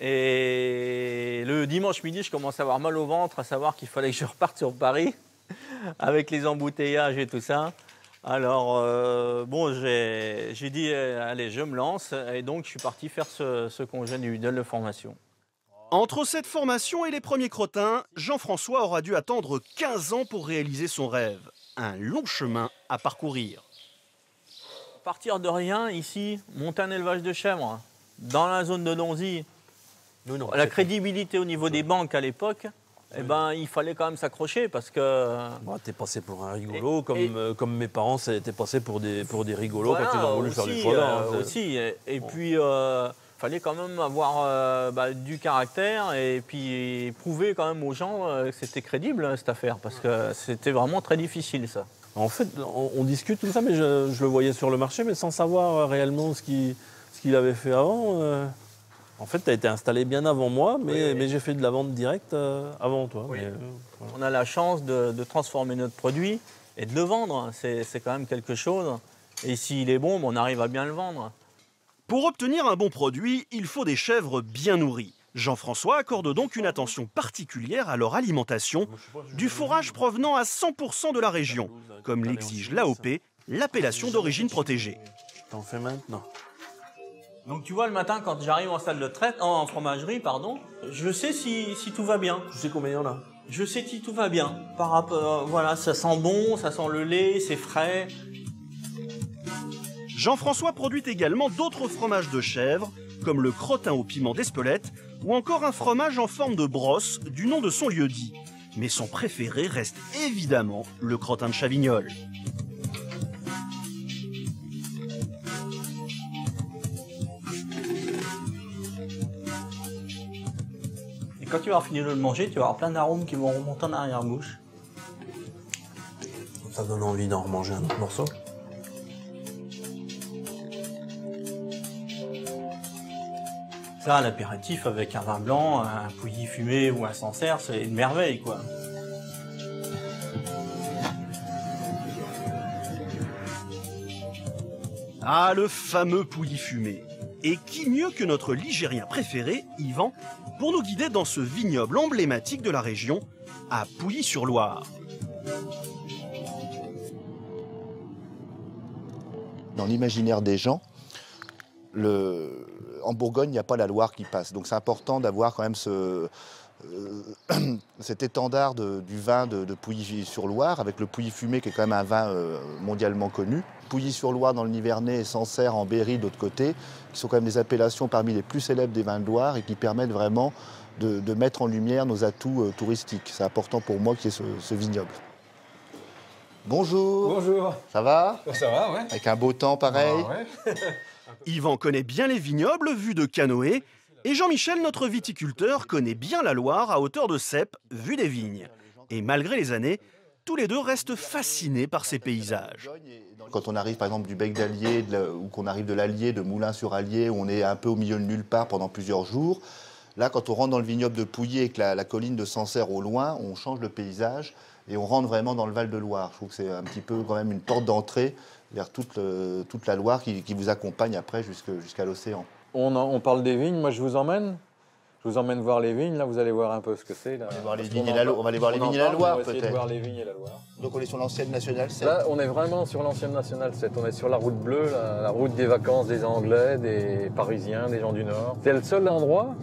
Speaker 3: Et le dimanche midi, je commençais à avoir mal au ventre, à savoir qu'il fallait que je reparte sur Paris, avec les embouteillages et tout ça. Alors, euh, bon, j'ai dit, euh, allez, je me lance. Et donc, je suis parti faire ce, ce congé individuel de formation.
Speaker 1: Entre cette formation et les premiers crottins, Jean-François aura dû attendre 15 ans pour réaliser son rêve. Un long chemin à parcourir.
Speaker 3: Partir de rien, ici, monter un élevage de chèvres, dans la zone de Donzy,
Speaker 10: non.
Speaker 3: la crédibilité au niveau des banques à l'époque, eh ben, il fallait quand même s'accrocher parce que.
Speaker 10: T'es passé pour un rigolo,
Speaker 3: Et-
Speaker 10: comme,
Speaker 3: et-
Speaker 10: euh, comme mes parents étaient passés pour des, pour des rigolos
Speaker 3: Voilà,
Speaker 10: quand ils ont voulu faire du
Speaker 3: aussi,
Speaker 10: foie
Speaker 3: euh, aussi. Et, et puis, il fallait quand même avoir euh, bah, du caractère et puis prouver quand même aux gens euh, que c'était crédible hein, cette affaire parce que c'était vraiment très difficile ça.
Speaker 10: En fait, on, on discute tout ça, mais je, je le voyais sur le marché, mais sans savoir euh, réellement ce qu'il ce avait fait avant. euh. En fait, tu as été installé bien avant moi, mais,
Speaker 3: Oui, oui.
Speaker 10: mais j'ai fait de la vente directe avant toi. mais, voilà.
Speaker 3: On a la chance de, de transformer notre produit et de le vendre. C'est c'est quand même quelque chose. Et s'il est bon, ben, on arrive à bien le vendre.
Speaker 1: Pour obtenir un bon produit, il faut des chèvres bien nourries. Jean-François accorde donc une attention particulière à leur alimentation, du fourrage provenant à 100% de la région, comme l'exige l'AOP, l'appellation d'origine protégée.
Speaker 10: T'en fais maintenant.
Speaker 3: Donc tu vois, le matin, quand j'arrive en salle de traite, en fromagerie, pardon, je sais si, si tout va bien.
Speaker 10: Tu sais combien il y en a?
Speaker 3: Je sais si tout va bien. Par rapport, euh, voilà, ça sent bon, ça sent le lait, c'est frais.
Speaker 1: Jean-François produit également d'autres fromages de chèvre, comme le crottin au piment d'Espelette, ou encore un fromage en forme de brosse du nom de son lieu-dit. Mais son préféré reste évidemment le crottin de Chavignol.
Speaker 3: Et quand tu vas finir de le manger, tu vas avoir plein d'arômes qui vont remonter en arrière-bouche.
Speaker 10: Ça donne envie d'en remanger un autre morceau.
Speaker 3: Ça, l'apéritif avec un vin blanc, un pouilly fumé ou un sancerre, c'est une merveille, quoi.
Speaker 1: Ah, le fameux pouilly fumé. Et qui mieux que notre ligérien préféré, Yvan, pour nous guider dans ce vignoble emblématique de la région, à Pouilly-sur-Loire.
Speaker 9: Dans l'imaginaire des gens, le- en Bourgogne, il n'y a pas la Loire qui passe. Donc c'est important d'avoir quand même ce, euh, cet étendard de- du vin de, de Pouilly-sur-Loire, avec le Pouilly fumé qui est quand même un vin euh, mondialement connu. Pouilly-sur-Loire dans le Nivernais et Sancerre en Berry de l'autre côté, qui sont quand même des appellations parmi les plus célèbres des vins de Loire et qui permettent vraiment de, de mettre en lumière nos atouts euh, touristiques. C'est important pour moi qu'il y ait ce, ce vignoble. Bonjour.
Speaker 16: Bonjour.
Speaker 9: Ça va?
Speaker 16: Ça va, ouais.
Speaker 9: Avec un beau temps pareil
Speaker 1: Yvan connaît bien les vignobles vus de canoë, et Jean-Michel, notre viticulteur, connaît bien la Loire à hauteur de Cèpe, vue des vignes. Et malgré les années, tous les deux restent fascinés par ces paysages.
Speaker 9: Quand on arrive par exemple du bec d'Allier ou qu'on arrive de l'Allier, de Moulins-sur-Allier, on est un peu au milieu de nulle part pendant plusieurs jours, là quand on rentre dans le vignoble de Pouilly avec la, la colline de Sancerre au loin, on change le paysage et on rentre vraiment dans le Val de Loire. Je trouve que c'est un petit peu quand même une porte d'entrée vers toute, le- toute la Loire qui, qui vous accompagne après jusque- jusqu'à l'océan.
Speaker 16: On, parle des vignes, moi je vous emmène. Je vous emmène voir les vignes, là vous allez voir un peu ce que c'est.
Speaker 9: On va voir les
Speaker 16: Parce
Speaker 9: vignes
Speaker 16: qu'on
Speaker 9: et la
Speaker 16: en-
Speaker 9: Lo- on va aller voir les vignes et la Loire, peut-être.
Speaker 16: voir les vignes et la Loire.
Speaker 9: Donc on est sur l'ancienne nationale 7.
Speaker 16: Là, on est vraiment sur l'ancienne nationale 7. On est sur la route bleue, la, la route des vacances des Anglais, des Parisiens, des gens du Nord. C'est le seul endroit,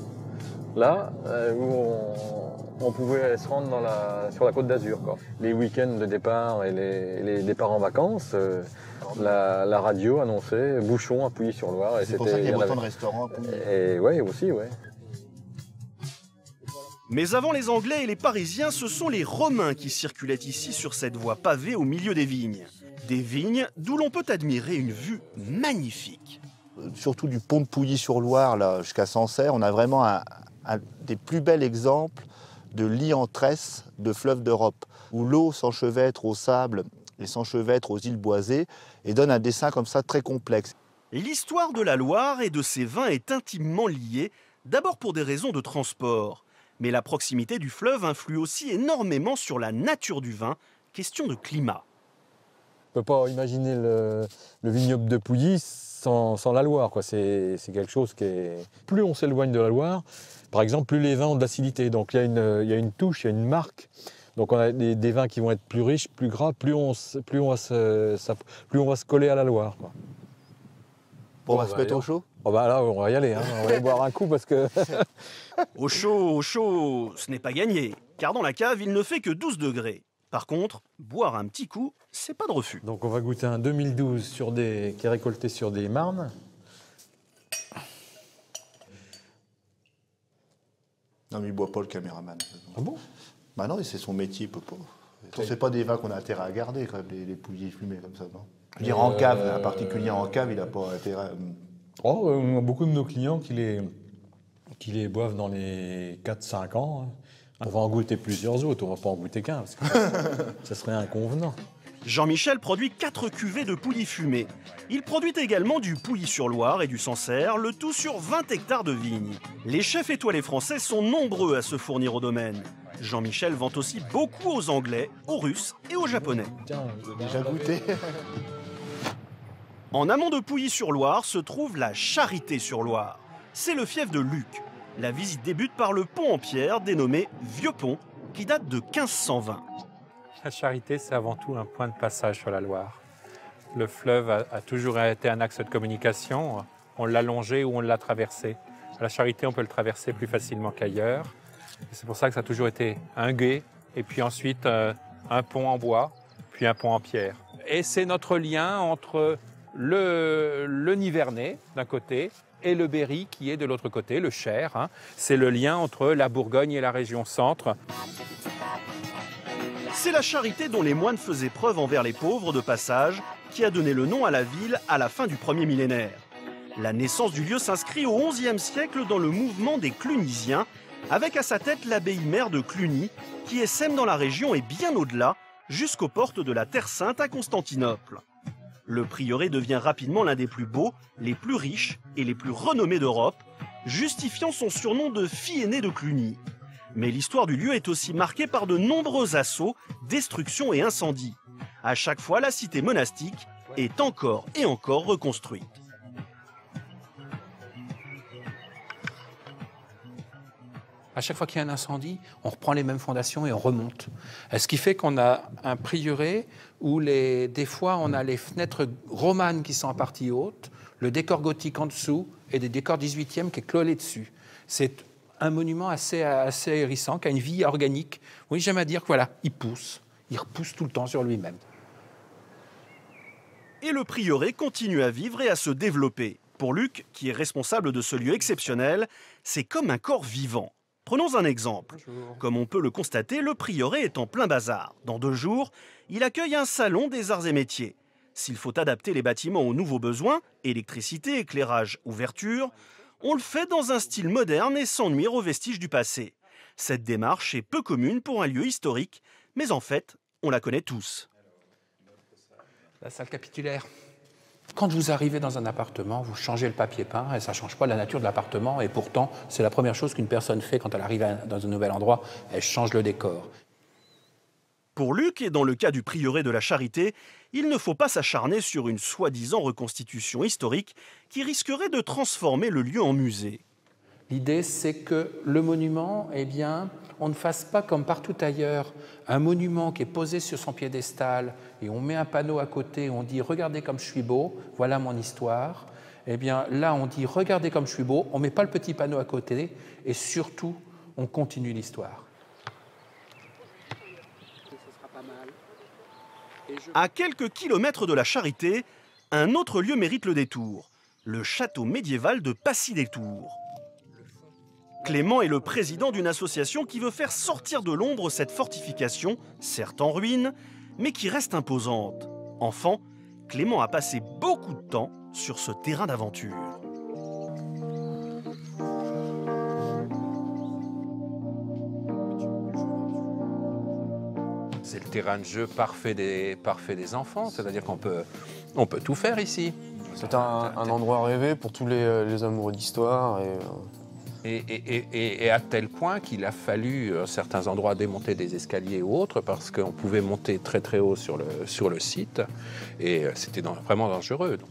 Speaker 16: là, euh, où on, on pouvait se rendre dans la, sur la côte d'Azur. Les week-ends de départ et les, les départs en vacances, euh, la, la radio annonçait bouchon appuyé sur Loire. et
Speaker 9: C'est pour ça
Speaker 16: c'était-
Speaker 9: qu'il y a autant de restaurants. à Pouilly.
Speaker 16: Et ouais, aussi, ouais.
Speaker 1: Mais avant les Anglais et les Parisiens, ce sont les Romains qui circulaient ici sur cette voie pavée au milieu des vignes. Des vignes d'où l'on peut admirer une vue magnifique.
Speaker 9: surtout du pont de Pouilly-sur-Loire là, jusqu'à Sancerre, on a vraiment un, un des plus bels exemples de lit en tresse de fleuves d'Europe, où l'eau s'enchevêtre au sable et s'enchevêtre aux îles boisées et donne un dessin comme ça très complexe.
Speaker 1: L'histoire de la Loire et de ses vins est intimement liée, d'abord pour des raisons de transport. Mais la proximité du fleuve influe aussi énormément sur la nature du vin, question de climat.
Speaker 16: On ne peut pas imaginer le, le vignoble de Pouilly sans, sans la Loire. c'est quelque chose qui est... Plus on s'éloigne de la Loire, par exemple, plus les vins ont d'acidité. Donc il y, a une- il y a une touche, il y a une marque. Donc on a des, des vins qui vont être plus riches, plus gras, plus on, plus on, va, se, ça- plus on va se coller à la Loire. quoi.
Speaker 9: Bon, on va
Speaker 16: bah,
Speaker 9: se mettre au chaud?
Speaker 16: Oh bah là, on va y aller. hein. On va aller boire un coup parce que...
Speaker 1: Au chaud, au chaud, ce n'est pas gagné, car dans la cave, il ne fait que 12 degrés. Par contre, boire un petit coup, c'est pas de refus.
Speaker 16: Donc on va goûter un 2012 sur des... qui est récolté sur des marnes.
Speaker 9: Non, mais il boit pas le caméraman.
Speaker 16: Ah bon?
Speaker 9: Bah non, c'est son métier, il peut pas. Ce c'est pas des vins qu'on a intérêt à garder, quand même, les, les pouilliers fumés comme ça, non? Je veux dire, en
Speaker 16: Euh,
Speaker 9: cave, un particulier en cave, il n'a pas intérêt. à-
Speaker 16: Oh, euh, on a beaucoup de nos clients qui les, qui les boivent dans les 4-5 ans. hein. On va en goûter plusieurs autres, on va pas en goûter qu'un, parce que ça serait inconvenant.
Speaker 1: Jean-Michel produit 4 cuvées de pouilly fumé. Il produit également du Pouilly-sur-Loire et du Sancerre, le tout sur 20 hectares de vignes. Les chefs étoilés français sont nombreux à se fournir au domaine. Jean-Michel vend aussi beaucoup aux Anglais, aux Russes et aux Japonais.
Speaker 16: Tiens,
Speaker 9: Déjà goûté
Speaker 1: En amont de Pouilly-sur-Loire se trouve la Charité-sur-Loire. C'est le fief de Luc. La visite débute par le pont en pierre dénommé Vieux Pont, qui date de 1520.
Speaker 2: La Charité, c'est avant tout un point de passage sur la Loire. Le fleuve a, toujours été un axe de communication. On l'a longé ou on l'a traversé. La Charité, on peut le traverser plus facilement qu'ailleurs. C'est pour ça que ça a toujours été un gué, et puis ensuite euh, un pont en bois, puis un pont en pierre. Et c'est notre lien entre le, le Nivernais d'un côté et le Berry qui est de l'autre côté, le Cher. hein. C'est le lien entre la Bourgogne et la région centre.
Speaker 1: C'est la charité dont les moines faisaient preuve envers les pauvres de passage qui a donné le nom à la ville à la fin du premier millénaire. La naissance du lieu s'inscrit au XIe siècle dans le mouvement des Clunisiens, avec à sa tête l'abbaye mère de Cluny, qui essaime dans la région et bien au-delà, jusqu'aux portes de la Terre Sainte à Constantinople. Le prieuré devient rapidement l'un des plus beaux, les plus riches et les plus renommés d'Europe, justifiant son surnom de fille aînée de Cluny. Mais l'histoire du lieu est aussi marquée par de nombreux assauts, destructions et incendies. À chaque fois, la cité monastique est encore et encore reconstruite.
Speaker 2: À chaque fois qu'il y a un incendie, on reprend les mêmes fondations et on remonte. Ce qui fait qu'on a un prieuré où les, des fois on a les fenêtres romanes qui sont en partie haute, le décor gothique en dessous et des décors 18e qui est clolé dessus. C'est un monument assez, assez hérissant, qui a une vie organique. Oui, j'aime à dire que voilà, il pousse. Il repousse tout le temps sur lui-même.
Speaker 1: Et le prieuré continue à vivre et à se développer. Pour Luc, qui est responsable de ce lieu exceptionnel, c'est comme un corps vivant. Prenons un exemple. Comme on peut le constater, le prieuré est en plein bazar. Dans deux jours, il accueille un salon des arts et métiers. S'il faut adapter les bâtiments aux nouveaux besoins, électricité, éclairage, ouverture, on le fait dans un style moderne et sans nuire aux vestiges du passé. Cette démarche est peu commune pour un lieu historique, mais en fait, on la connaît tous.
Speaker 2: La salle capitulaire. Quand vous arrivez dans un appartement, vous changez le papier peint et ça ne change pas la nature de l'appartement. Et pourtant, c'est la première chose qu'une personne fait quand elle arrive dans un nouvel endroit. Elle change le décor.
Speaker 1: Pour Luc, et dans le cas du prieuré de la Charité, il ne faut pas s'acharner sur une soi-disant reconstitution historique qui risquerait de transformer le lieu en musée.
Speaker 2: L'idée, c'est que le monument, eh bien, on ne fasse pas comme partout ailleurs, un monument qui est posé sur son piédestal et on met un panneau à côté, on dit regardez comme je suis beau, voilà mon histoire. Eh bien, là, on dit regardez comme je suis beau, on ne met pas le petit panneau à côté et surtout, on continue l'histoire.
Speaker 1: À quelques kilomètres de la Charité, un autre lieu mérite le détour, le château médiéval de Passy-des-Tours. Clément est le président d'une association qui veut faire sortir de l'ombre cette fortification, certes en ruine, mais qui reste imposante. Enfant, Clément a passé beaucoup de temps sur ce terrain d'aventure.
Speaker 2: Terrain de jeu parfait des, parfait des enfants, c'est-à-dire qu'on peut, on peut tout faire ici.
Speaker 17: C'est un, un endroit rêvé pour tous les, euh, les amoureux d'histoire. Et, euh,
Speaker 2: Et, et- et- et- et à tel point qu'il a fallu, à certains endroits, démonter des escaliers ou autres, parce qu'on pouvait monter très très haut sur le, sur le site, et euh, c'était vraiment dangereux. donc.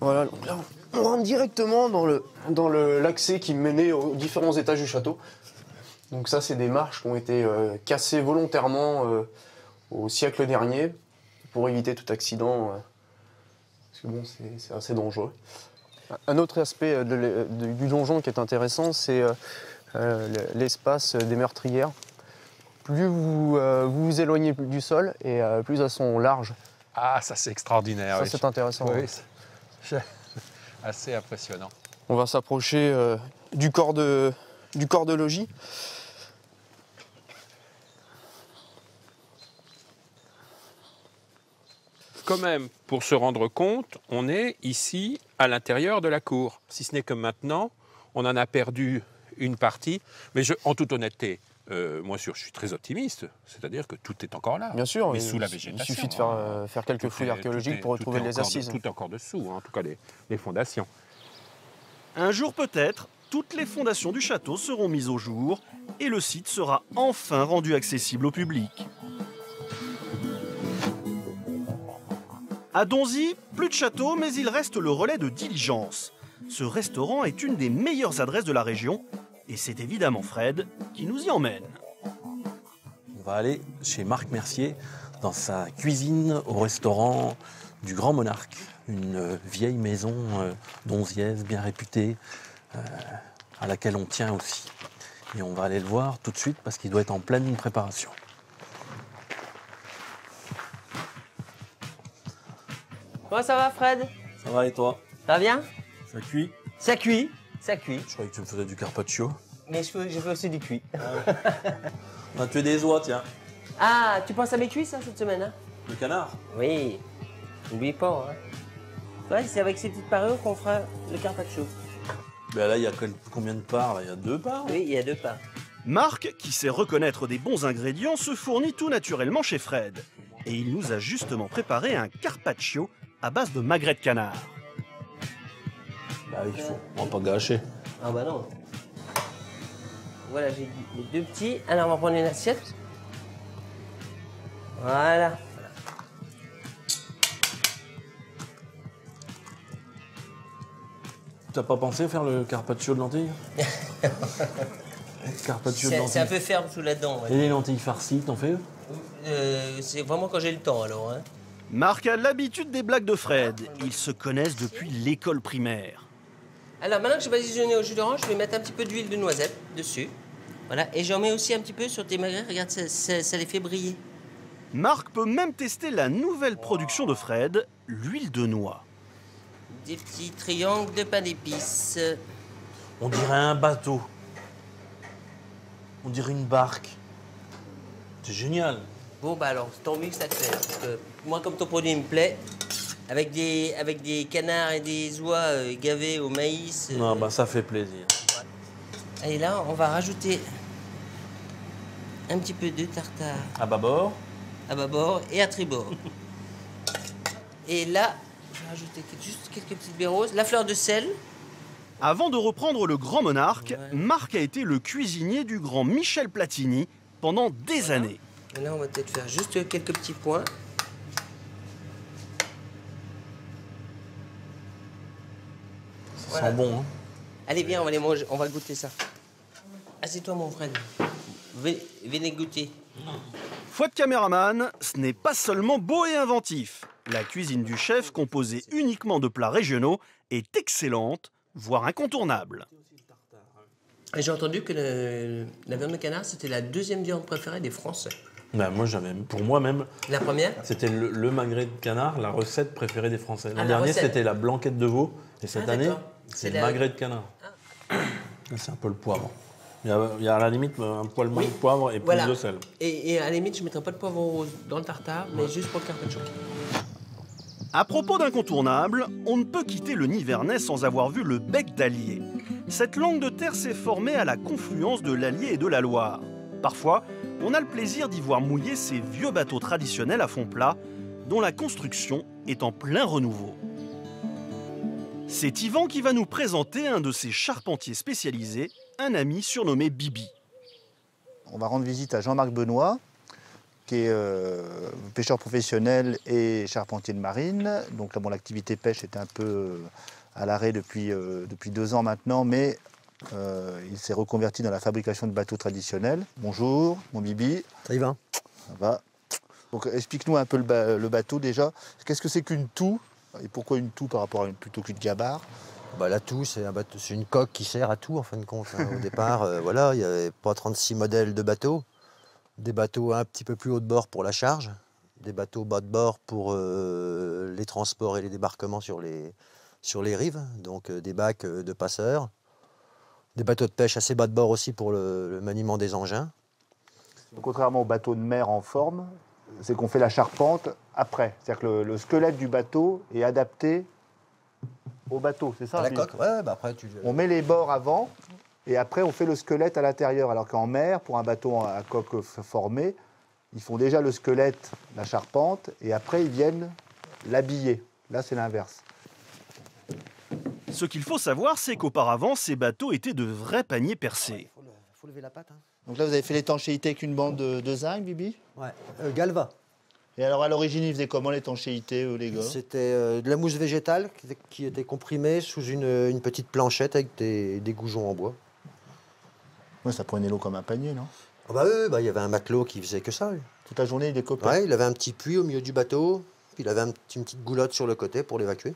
Speaker 17: Voilà, donc là, on rentre directement dans le dans le- l'accès qui menait aux différents étages du château. Donc ça, c'est des marches qui ont été euh, cassées volontairement euh, au siècle dernier pour éviter tout accident. euh, parce que bon, c'est assez dangereux. Un autre aspect de l'e- de- du donjon qui est intéressant, c'est le- l'espace des meurtrières. Plus vous vous, vous éloignez du sol et plus elles sont larges.
Speaker 2: Ah, ça c'est extraordinaire.
Speaker 17: Ça,
Speaker 2: oui.
Speaker 17: c'est intéressant,
Speaker 2: Oui,
Speaker 17: ouais.
Speaker 2: c'est- assez impressionnant.
Speaker 17: On va s'approcher euh, du, corps de, du corps de logis.
Speaker 2: Quand même, pour se rendre compte, on est ici à l'intérieur de la cour. Si ce n'est que maintenant, on en a perdu une partie. Mais je- en toute honnêteté, euh, moi je suis très optimiste. C'est-à-dire que tout est encore là.
Speaker 17: Bien sûr,
Speaker 2: mais
Speaker 17: il-
Speaker 2: sous la
Speaker 17: il
Speaker 2: végétation.
Speaker 17: suffit de faire,
Speaker 2: hein.
Speaker 17: euh, faire quelques fouilles
Speaker 2: est-
Speaker 17: archéologiques
Speaker 2: est-
Speaker 17: pour retrouver les
Speaker 2: encore de-
Speaker 17: assises.
Speaker 2: tout est encore dessous, hein, en tout cas les, les fondations.
Speaker 1: Un jour peut-être, toutes les fondations du château seront mises au jour et le site sera enfin rendu accessible au public. À Donzy, plus de château, mais il reste le relais de diligence. Ce restaurant est une des meilleures adresses de la région et c'est évidemment Fred qui nous y emmène.
Speaker 10: On va aller chez Marc Mercier dans sa cuisine au restaurant du Grand Monarque, une euh, vieille maison euh, donziaise bien réputée euh, à laquelle on tient aussi. Et on va aller le voir tout de suite parce qu'il doit être en pleine préparation.
Speaker 18: Comment ça va, Fred?
Speaker 10: Ça va et toi?
Speaker 18: Ça va bien?
Speaker 10: Ça cuit?
Speaker 18: Ça cuit, ça cuit.
Speaker 10: Je croyais que tu me faisais du carpaccio.
Speaker 18: Mais je fais, je fais aussi du cuit.
Speaker 10: On a tué des oies, tiens.
Speaker 18: Ah, tu penses à mes cuisses hein, cette semaine hein?
Speaker 10: Le canard?
Speaker 18: Oui. N'oublie pas. Hein. Ouais, c'est avec ces petites parures qu'on fera le carpaccio.
Speaker 10: Ben là, il y a combien de parts Il y a deux parts
Speaker 18: Oui, il y a deux parts.
Speaker 1: Marc, qui sait reconnaître des bons ingrédients, se fournit tout naturellement chez Fred. Et il nous a justement préparé un carpaccio à base de magret de canard.
Speaker 10: Bah il faut. On va pas gâcher.
Speaker 18: Ah bah non. Voilà, j'ai les deux petits. Alors, on va prendre une assiette. Voilà.
Speaker 10: T'as pas pensé à faire le carpaccio de lentilles Carpaccio de
Speaker 18: C'est c'est un
Speaker 10: lentilles.
Speaker 18: peu ferme sous la dent. ouais.
Speaker 10: Et les lentilles farcies, t'en fais
Speaker 18: Euh, c'est vraiment quand j'ai le temps alors. Hein.
Speaker 1: Marc a l'habitude des blagues de Fred. Ils se connaissent depuis l'école primaire.
Speaker 18: Alors maintenant que j'ai badigeonné au jus d'orange, je vais mettre un petit peu d'huile de noisette dessus. Voilà, et j'en mets aussi un petit peu sur tes magrets. Regarde, ça, ça- ça les fait briller.
Speaker 1: Marc peut même tester la nouvelle production de Fred, l'huile de noix.
Speaker 18: Des petits triangles de pain d'épices.
Speaker 10: On dirait un bateau. On dirait une barque. C'est génial.
Speaker 18: Bon bah alors, tant mieux que ça te fait. Parce que moi, comme ton produit me plaît, avec des, avec des canards et des oies euh, gavés au maïs. euh,
Speaker 10: Non, bah ça fait plaisir.
Speaker 18: Et là, on va rajouter un petit peu de tartare
Speaker 10: À bâbord.
Speaker 18: à bâbord et à tribord. et là, je vais rajouter juste quelques petites baies roses. La fleur de sel.
Speaker 1: Avant de reprendre le Grand Monarque, Marc a été le cuisinier du grand Michel Platini pendant des années.
Speaker 18: Et là, on va peut-être faire juste quelques petits points.
Speaker 10: Ça sent bon, hein
Speaker 18: Allez, viens, on va les manger, on va goûter ça. Assieds-toi, mon Fred. Venez, goûter.
Speaker 1: Foi de caméraman, ce n'est pas seulement beau et inventif. La cuisine du chef, composée uniquement de plats régionaux, est excellente, voire incontournable.
Speaker 18: J'ai entendu que le- la viande de canard, c'était la deuxième viande préférée des Français.
Speaker 10: Bah, moi, j'avais, pour moi même,
Speaker 18: La première?
Speaker 10: c'était le, le magret de canard, la recette préférée des Français. L'an
Speaker 18: Ah, la
Speaker 10: dernier, c'était la blanquette de veau. Et cette
Speaker 18: Ah,
Speaker 10: année, c'est le
Speaker 18: la-
Speaker 10: magret de canard. Là, C'est un peu le poivre. Il y, a, il y a à la limite un poil moins de poivre et plus
Speaker 18: Voilà.
Speaker 10: de sel.
Speaker 18: Et, et à la limite, je ne mettrais pas de poivre rose dans le tartare, mais juste pour le carpaccio.
Speaker 1: À propos d'incontournable, on ne peut quitter le Nivernais sans avoir vu le bec d'Allier. Cette langue de terre s'est formée à la confluence de l'Allier et de la Loire. Parfois, on a le plaisir d'y voir mouiller ces vieux bateaux traditionnels à fond plat, dont la construction est en plein renouveau. C'est Yvan qui va nous présenter un de ces charpentiers spécialisés, un ami surnommé Bibi.
Speaker 9: On va rendre visite à Jean-Marc Benoît, qui est euh, pêcheur professionnel et charpentier de marine. Donc là, bon, l'activité pêche est un peu euh, à l'arrêt depuis, euh, depuis deux ans maintenant, mais euh, il s'est reconverti dans la fabrication de bateaux traditionnels. Bonjour, mon Bibi.
Speaker 19: Ça y va?
Speaker 9: Ça va. Donc explique-nous un peu le, ba- le bateau déjà. Qu'est-ce que c'est qu'une toux? Et pourquoi une toux par rapport à une, plutôt qu'une gabarre?
Speaker 19: Bah, La toux, c'est un une coque qui sert à tout en fin de compte. hein. Au départ, euh, voilà, il n'y avait pas 36 modèles de bateaux. Des bateaux un petit peu plus haut de bord pour la charge, des bateaux bas de bord pour euh, les transports et les débarquements sur les, sur les rives, donc euh, des bacs euh, de passeurs, des bateaux de pêche assez bas de bord aussi pour le, le maniement des engins.
Speaker 9: Donc, Contrairement au bateau de mer en forme, c'est qu'on fait la charpente après. C'est-à-dire que le, le squelette du bateau est adapté au bateau, c'est ça
Speaker 19: À la coque, ouais, bah après tu.
Speaker 9: On met les bords avant et après on fait le squelette à l'intérieur. Alors qu'en mer, pour un bateau à coque formée, ils font déjà le squelette, la charpente, et après ils viennent l'habiller. Là, c'est l'inverse.
Speaker 1: Ce qu'il faut savoir, c'est qu'auparavant, ces bateaux étaient de vrais paniers percés.
Speaker 19: faut lever la patte. hein.
Speaker 9: Donc là, vous avez fait l'étanchéité avec une bande de, de zinc, Bibi?
Speaker 19: Ouais, euh, Galva.
Speaker 9: Et alors, à l'origine, ils faisaient comment l'étanchéité, eux, les gars?
Speaker 19: C'était euh, de la mousse végétale qui était, qui était comprimée sous une, une petite planchette avec des, des goujons en bois.
Speaker 9: Ouais, ça prenait l'eau comme un panier, non?
Speaker 19: Ah bah oui, bah, il y avait un matelot qui faisait que ça. lui.
Speaker 9: Toute la journée, il décopait
Speaker 19: Ouais, il avait un petit puits au milieu du bateau, puis il avait un une petite goulotte sur le côté pour l'évacuer.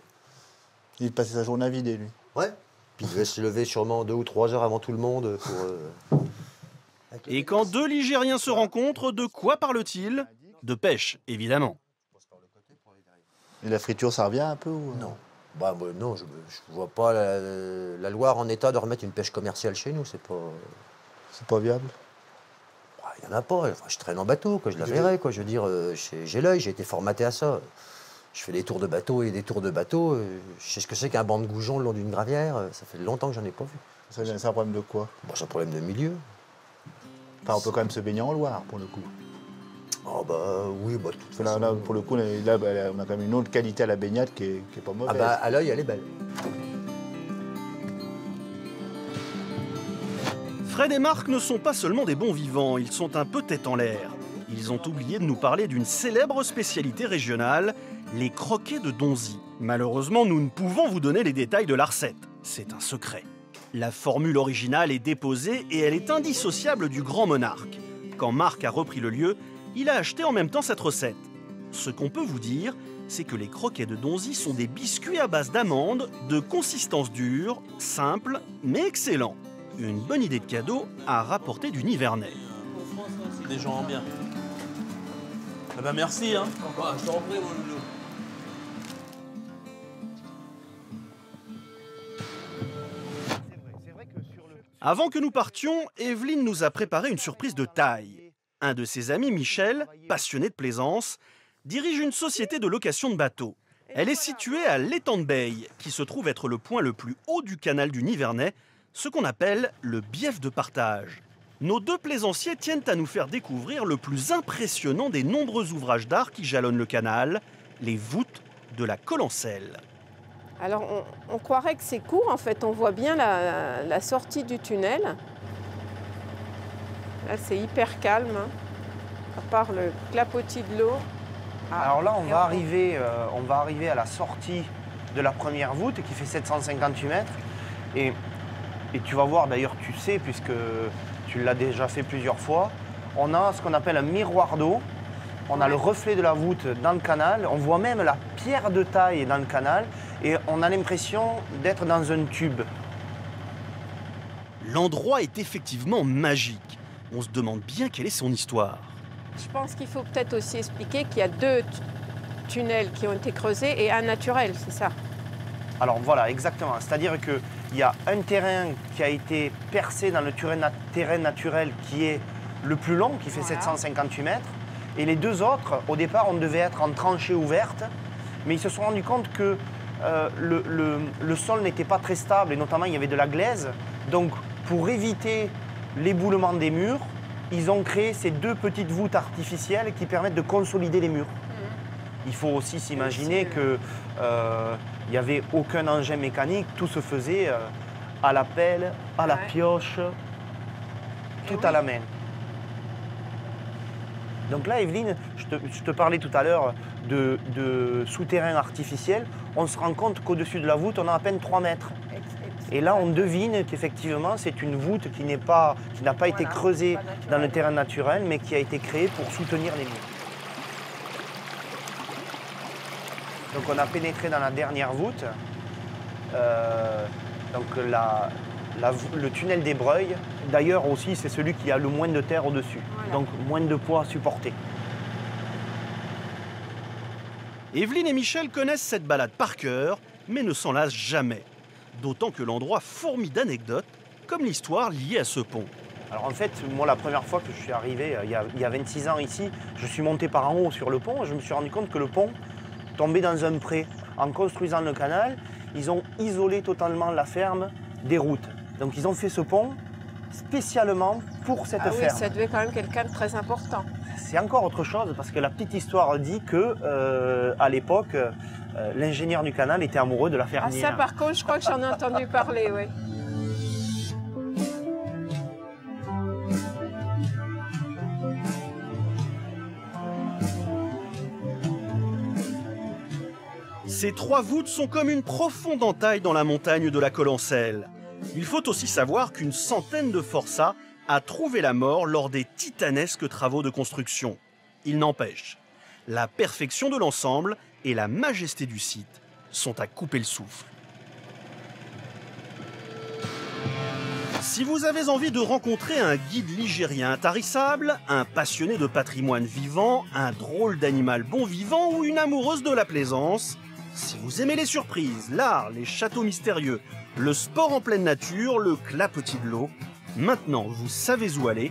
Speaker 9: Il passait sa journée à vider, lui.
Speaker 19: Ouais. Puis il devait se lever sûrement deux ou trois heures avant tout le monde pour. euh,
Speaker 1: Et quand deux Ligériens se rencontrent, de quoi parle-t-il? De pêche, évidemment.
Speaker 9: Et la friture, ça revient un peu ou...
Speaker 19: Non. Bah, moi, non, je ne vois pas la, la Loire en état de remettre une pêche commerciale chez nous. C'est pas.
Speaker 9: C'est pas viable
Speaker 19: Il n'y en a pas. Enfin, je traîne en bateau, quoi, je la verrai. Quoi. Je veux dire, euh, j'ai j'ai l'œil, j'ai été formaté à ça. Je fais des tours de bateau et des tours de bateau. euh, Je sais ce que c'est qu'un banc de goujons le long d'une gravière. euh, Ça fait longtemps que j'en ai pas vu.
Speaker 9: C'est c'est un problème de quoi?
Speaker 19: Bon, c'est un problème de milieu.
Speaker 9: Enfin, on peut quand même se baigner en Loire, pour le coup.
Speaker 19: Oh bah oui, bah de toute
Speaker 9: là, là, pour le coup, là, bah, on a quand même une autre qualité à la baignade qui est, qui est pas mauvaise.
Speaker 19: Ah bah à l'œil, elle est belle.
Speaker 1: Fred et Marc ne sont pas seulement des bons vivants, ils sont un peu tête en l'air. Ils ont oublié de nous parler d'une célèbre spécialité régionale, les croquets de Donzy. Malheureusement, nous ne pouvons vous donner les détails de la recette. C'est un secret. La formule originale est déposée et elle est indissociable du grand monarque. Quand Marc a repris le lieu, il a acheté en même temps cette recette. Ce qu'on peut vous dire, c'est que les croquets de Donzy sont des biscuits à base d'amandes, de consistance dure, simple, mais excellent. Une bonne idée de cadeau à rapporter du Nivernais.
Speaker 10: C'est des gens en bien. Ah bah merci, hein.
Speaker 18: je t'en prie, mon loulou.
Speaker 1: Avant que nous partions, Evelyne nous a préparé une surprise de taille. Un de ses amis, Michel, passionné de plaisance, dirige une société de location de bateaux. Elle est située à l'étang de Beille, qui se trouve être le point le plus haut du canal du Nivernais, ce qu'on appelle le bief de partage. Nos deux plaisanciers tiennent à nous faire découvrir le plus impressionnant des nombreux ouvrages d'art qui jalonnent le canal, les voûtes de la Colancelle.
Speaker 5: Alors, on, croirait que c'est court. En fait, on voit bien la sortie du tunnel. Là, c'est hyper calme, hein, à part le clapotis de l'eau. Ah,
Speaker 20: Alors là, on va, arriver, euh, on va arriver à la sortie de la première voûte qui fait 758 mètres. Et, et tu vas voir, d'ailleurs, tu sais, puisque tu l'as déjà fait plusieurs fois, on a ce qu'on appelle un miroir d'eau. On a le reflet de la voûte dans le canal. On voit même la pierre de taille dans le canal. Et on a l'impression d'être dans un tube.
Speaker 1: L'endroit est effectivement magique. On se demande bien quelle est son histoire.
Speaker 5: Je pense qu'il faut peut-être aussi expliquer qu'il y a deux tu- tunnels qui ont été creusés et un naturel, c'est ça?
Speaker 20: Alors voilà, exactement. C'est-à-dire qu'il y a un terrain qui a été percé dans le terrain, na- terrain naturel qui est le plus long, qui fait 758 mètres. Et les deux autres, au départ, on devait être en tranchée ouverte, mais ils se sont rendus compte que euh, le, le- le sol n'était pas très stable et notamment il y avait de la glaise. Donc pour éviter l'éboulement des murs, ils ont créé ces deux petites voûtes artificielles qui permettent de consolider les murs. Il faut aussi s'imaginer qu'il n'y avait aucun engin mécanique, tout se faisait euh, à la pelle, à la pioche, tout à la main. Donc là, Evelyne, je te, je te parlais tout à l'heure de, de souterrain artificiel. On se rend compte qu'au-dessus de la voûte, on a à peine 3 mètres. Et là, on devine qu'effectivement, c'est une voûte qui n'est pas- qui n'a pas, été creusée dans le terrain naturel, mais qui a été créée pour soutenir les murs. Donc on a pénétré dans la dernière voûte, euh, donc la- la vou- le tunnel des Breuils. D'ailleurs aussi, c'est celui qui a le moins de terre au-dessus, donc moins de poids à supporter.
Speaker 1: Evelyne et Michel connaissent cette balade par cœur, mais ne s'en lassent jamais. D'autant que l'endroit fourmille d'anecdotes, comme l'histoire liée à ce pont.
Speaker 20: Alors en fait, moi la première fois que je suis arrivé, euh, il y, a, il y a 26 ans ici, je suis monté par en haut sur le pont et je me suis rendu compte que le pont tombait dans un pré. En construisant le canal, ils ont isolé totalement la ferme des routes. Donc ils ont fait ce pont spécialement pour cette
Speaker 5: Ah oui,
Speaker 20: ferme.
Speaker 5: ça devait quand même quelqu'un de très important.
Speaker 20: C'est encore autre chose parce que la petite histoire dit que euh, à l'époque, euh, l'ingénieur du canal était amoureux de la
Speaker 5: Ah
Speaker 20: fermière.
Speaker 5: ça par contre, je crois que j'en ai entendu parler, oui.
Speaker 1: Ces trois voûtes sont comme une profonde entaille dans la montagne de la Collencelle. Il faut aussi savoir qu'une centaine de forçats a trouvé la mort lors des titanesques travaux de construction. Il n'empêche, la perfection de l'ensemble et la majesté du site sont à couper le souffle. Si vous avez envie de rencontrer un guide ligérien intarissable, un passionné de patrimoine vivant, un drôle d'animal bon vivant ou une amoureuse de la plaisance, si vous aimez les surprises, l'art, les châteaux mystérieux, le sport en pleine nature, le clapotis de l'eau, maintenant vous savez où aller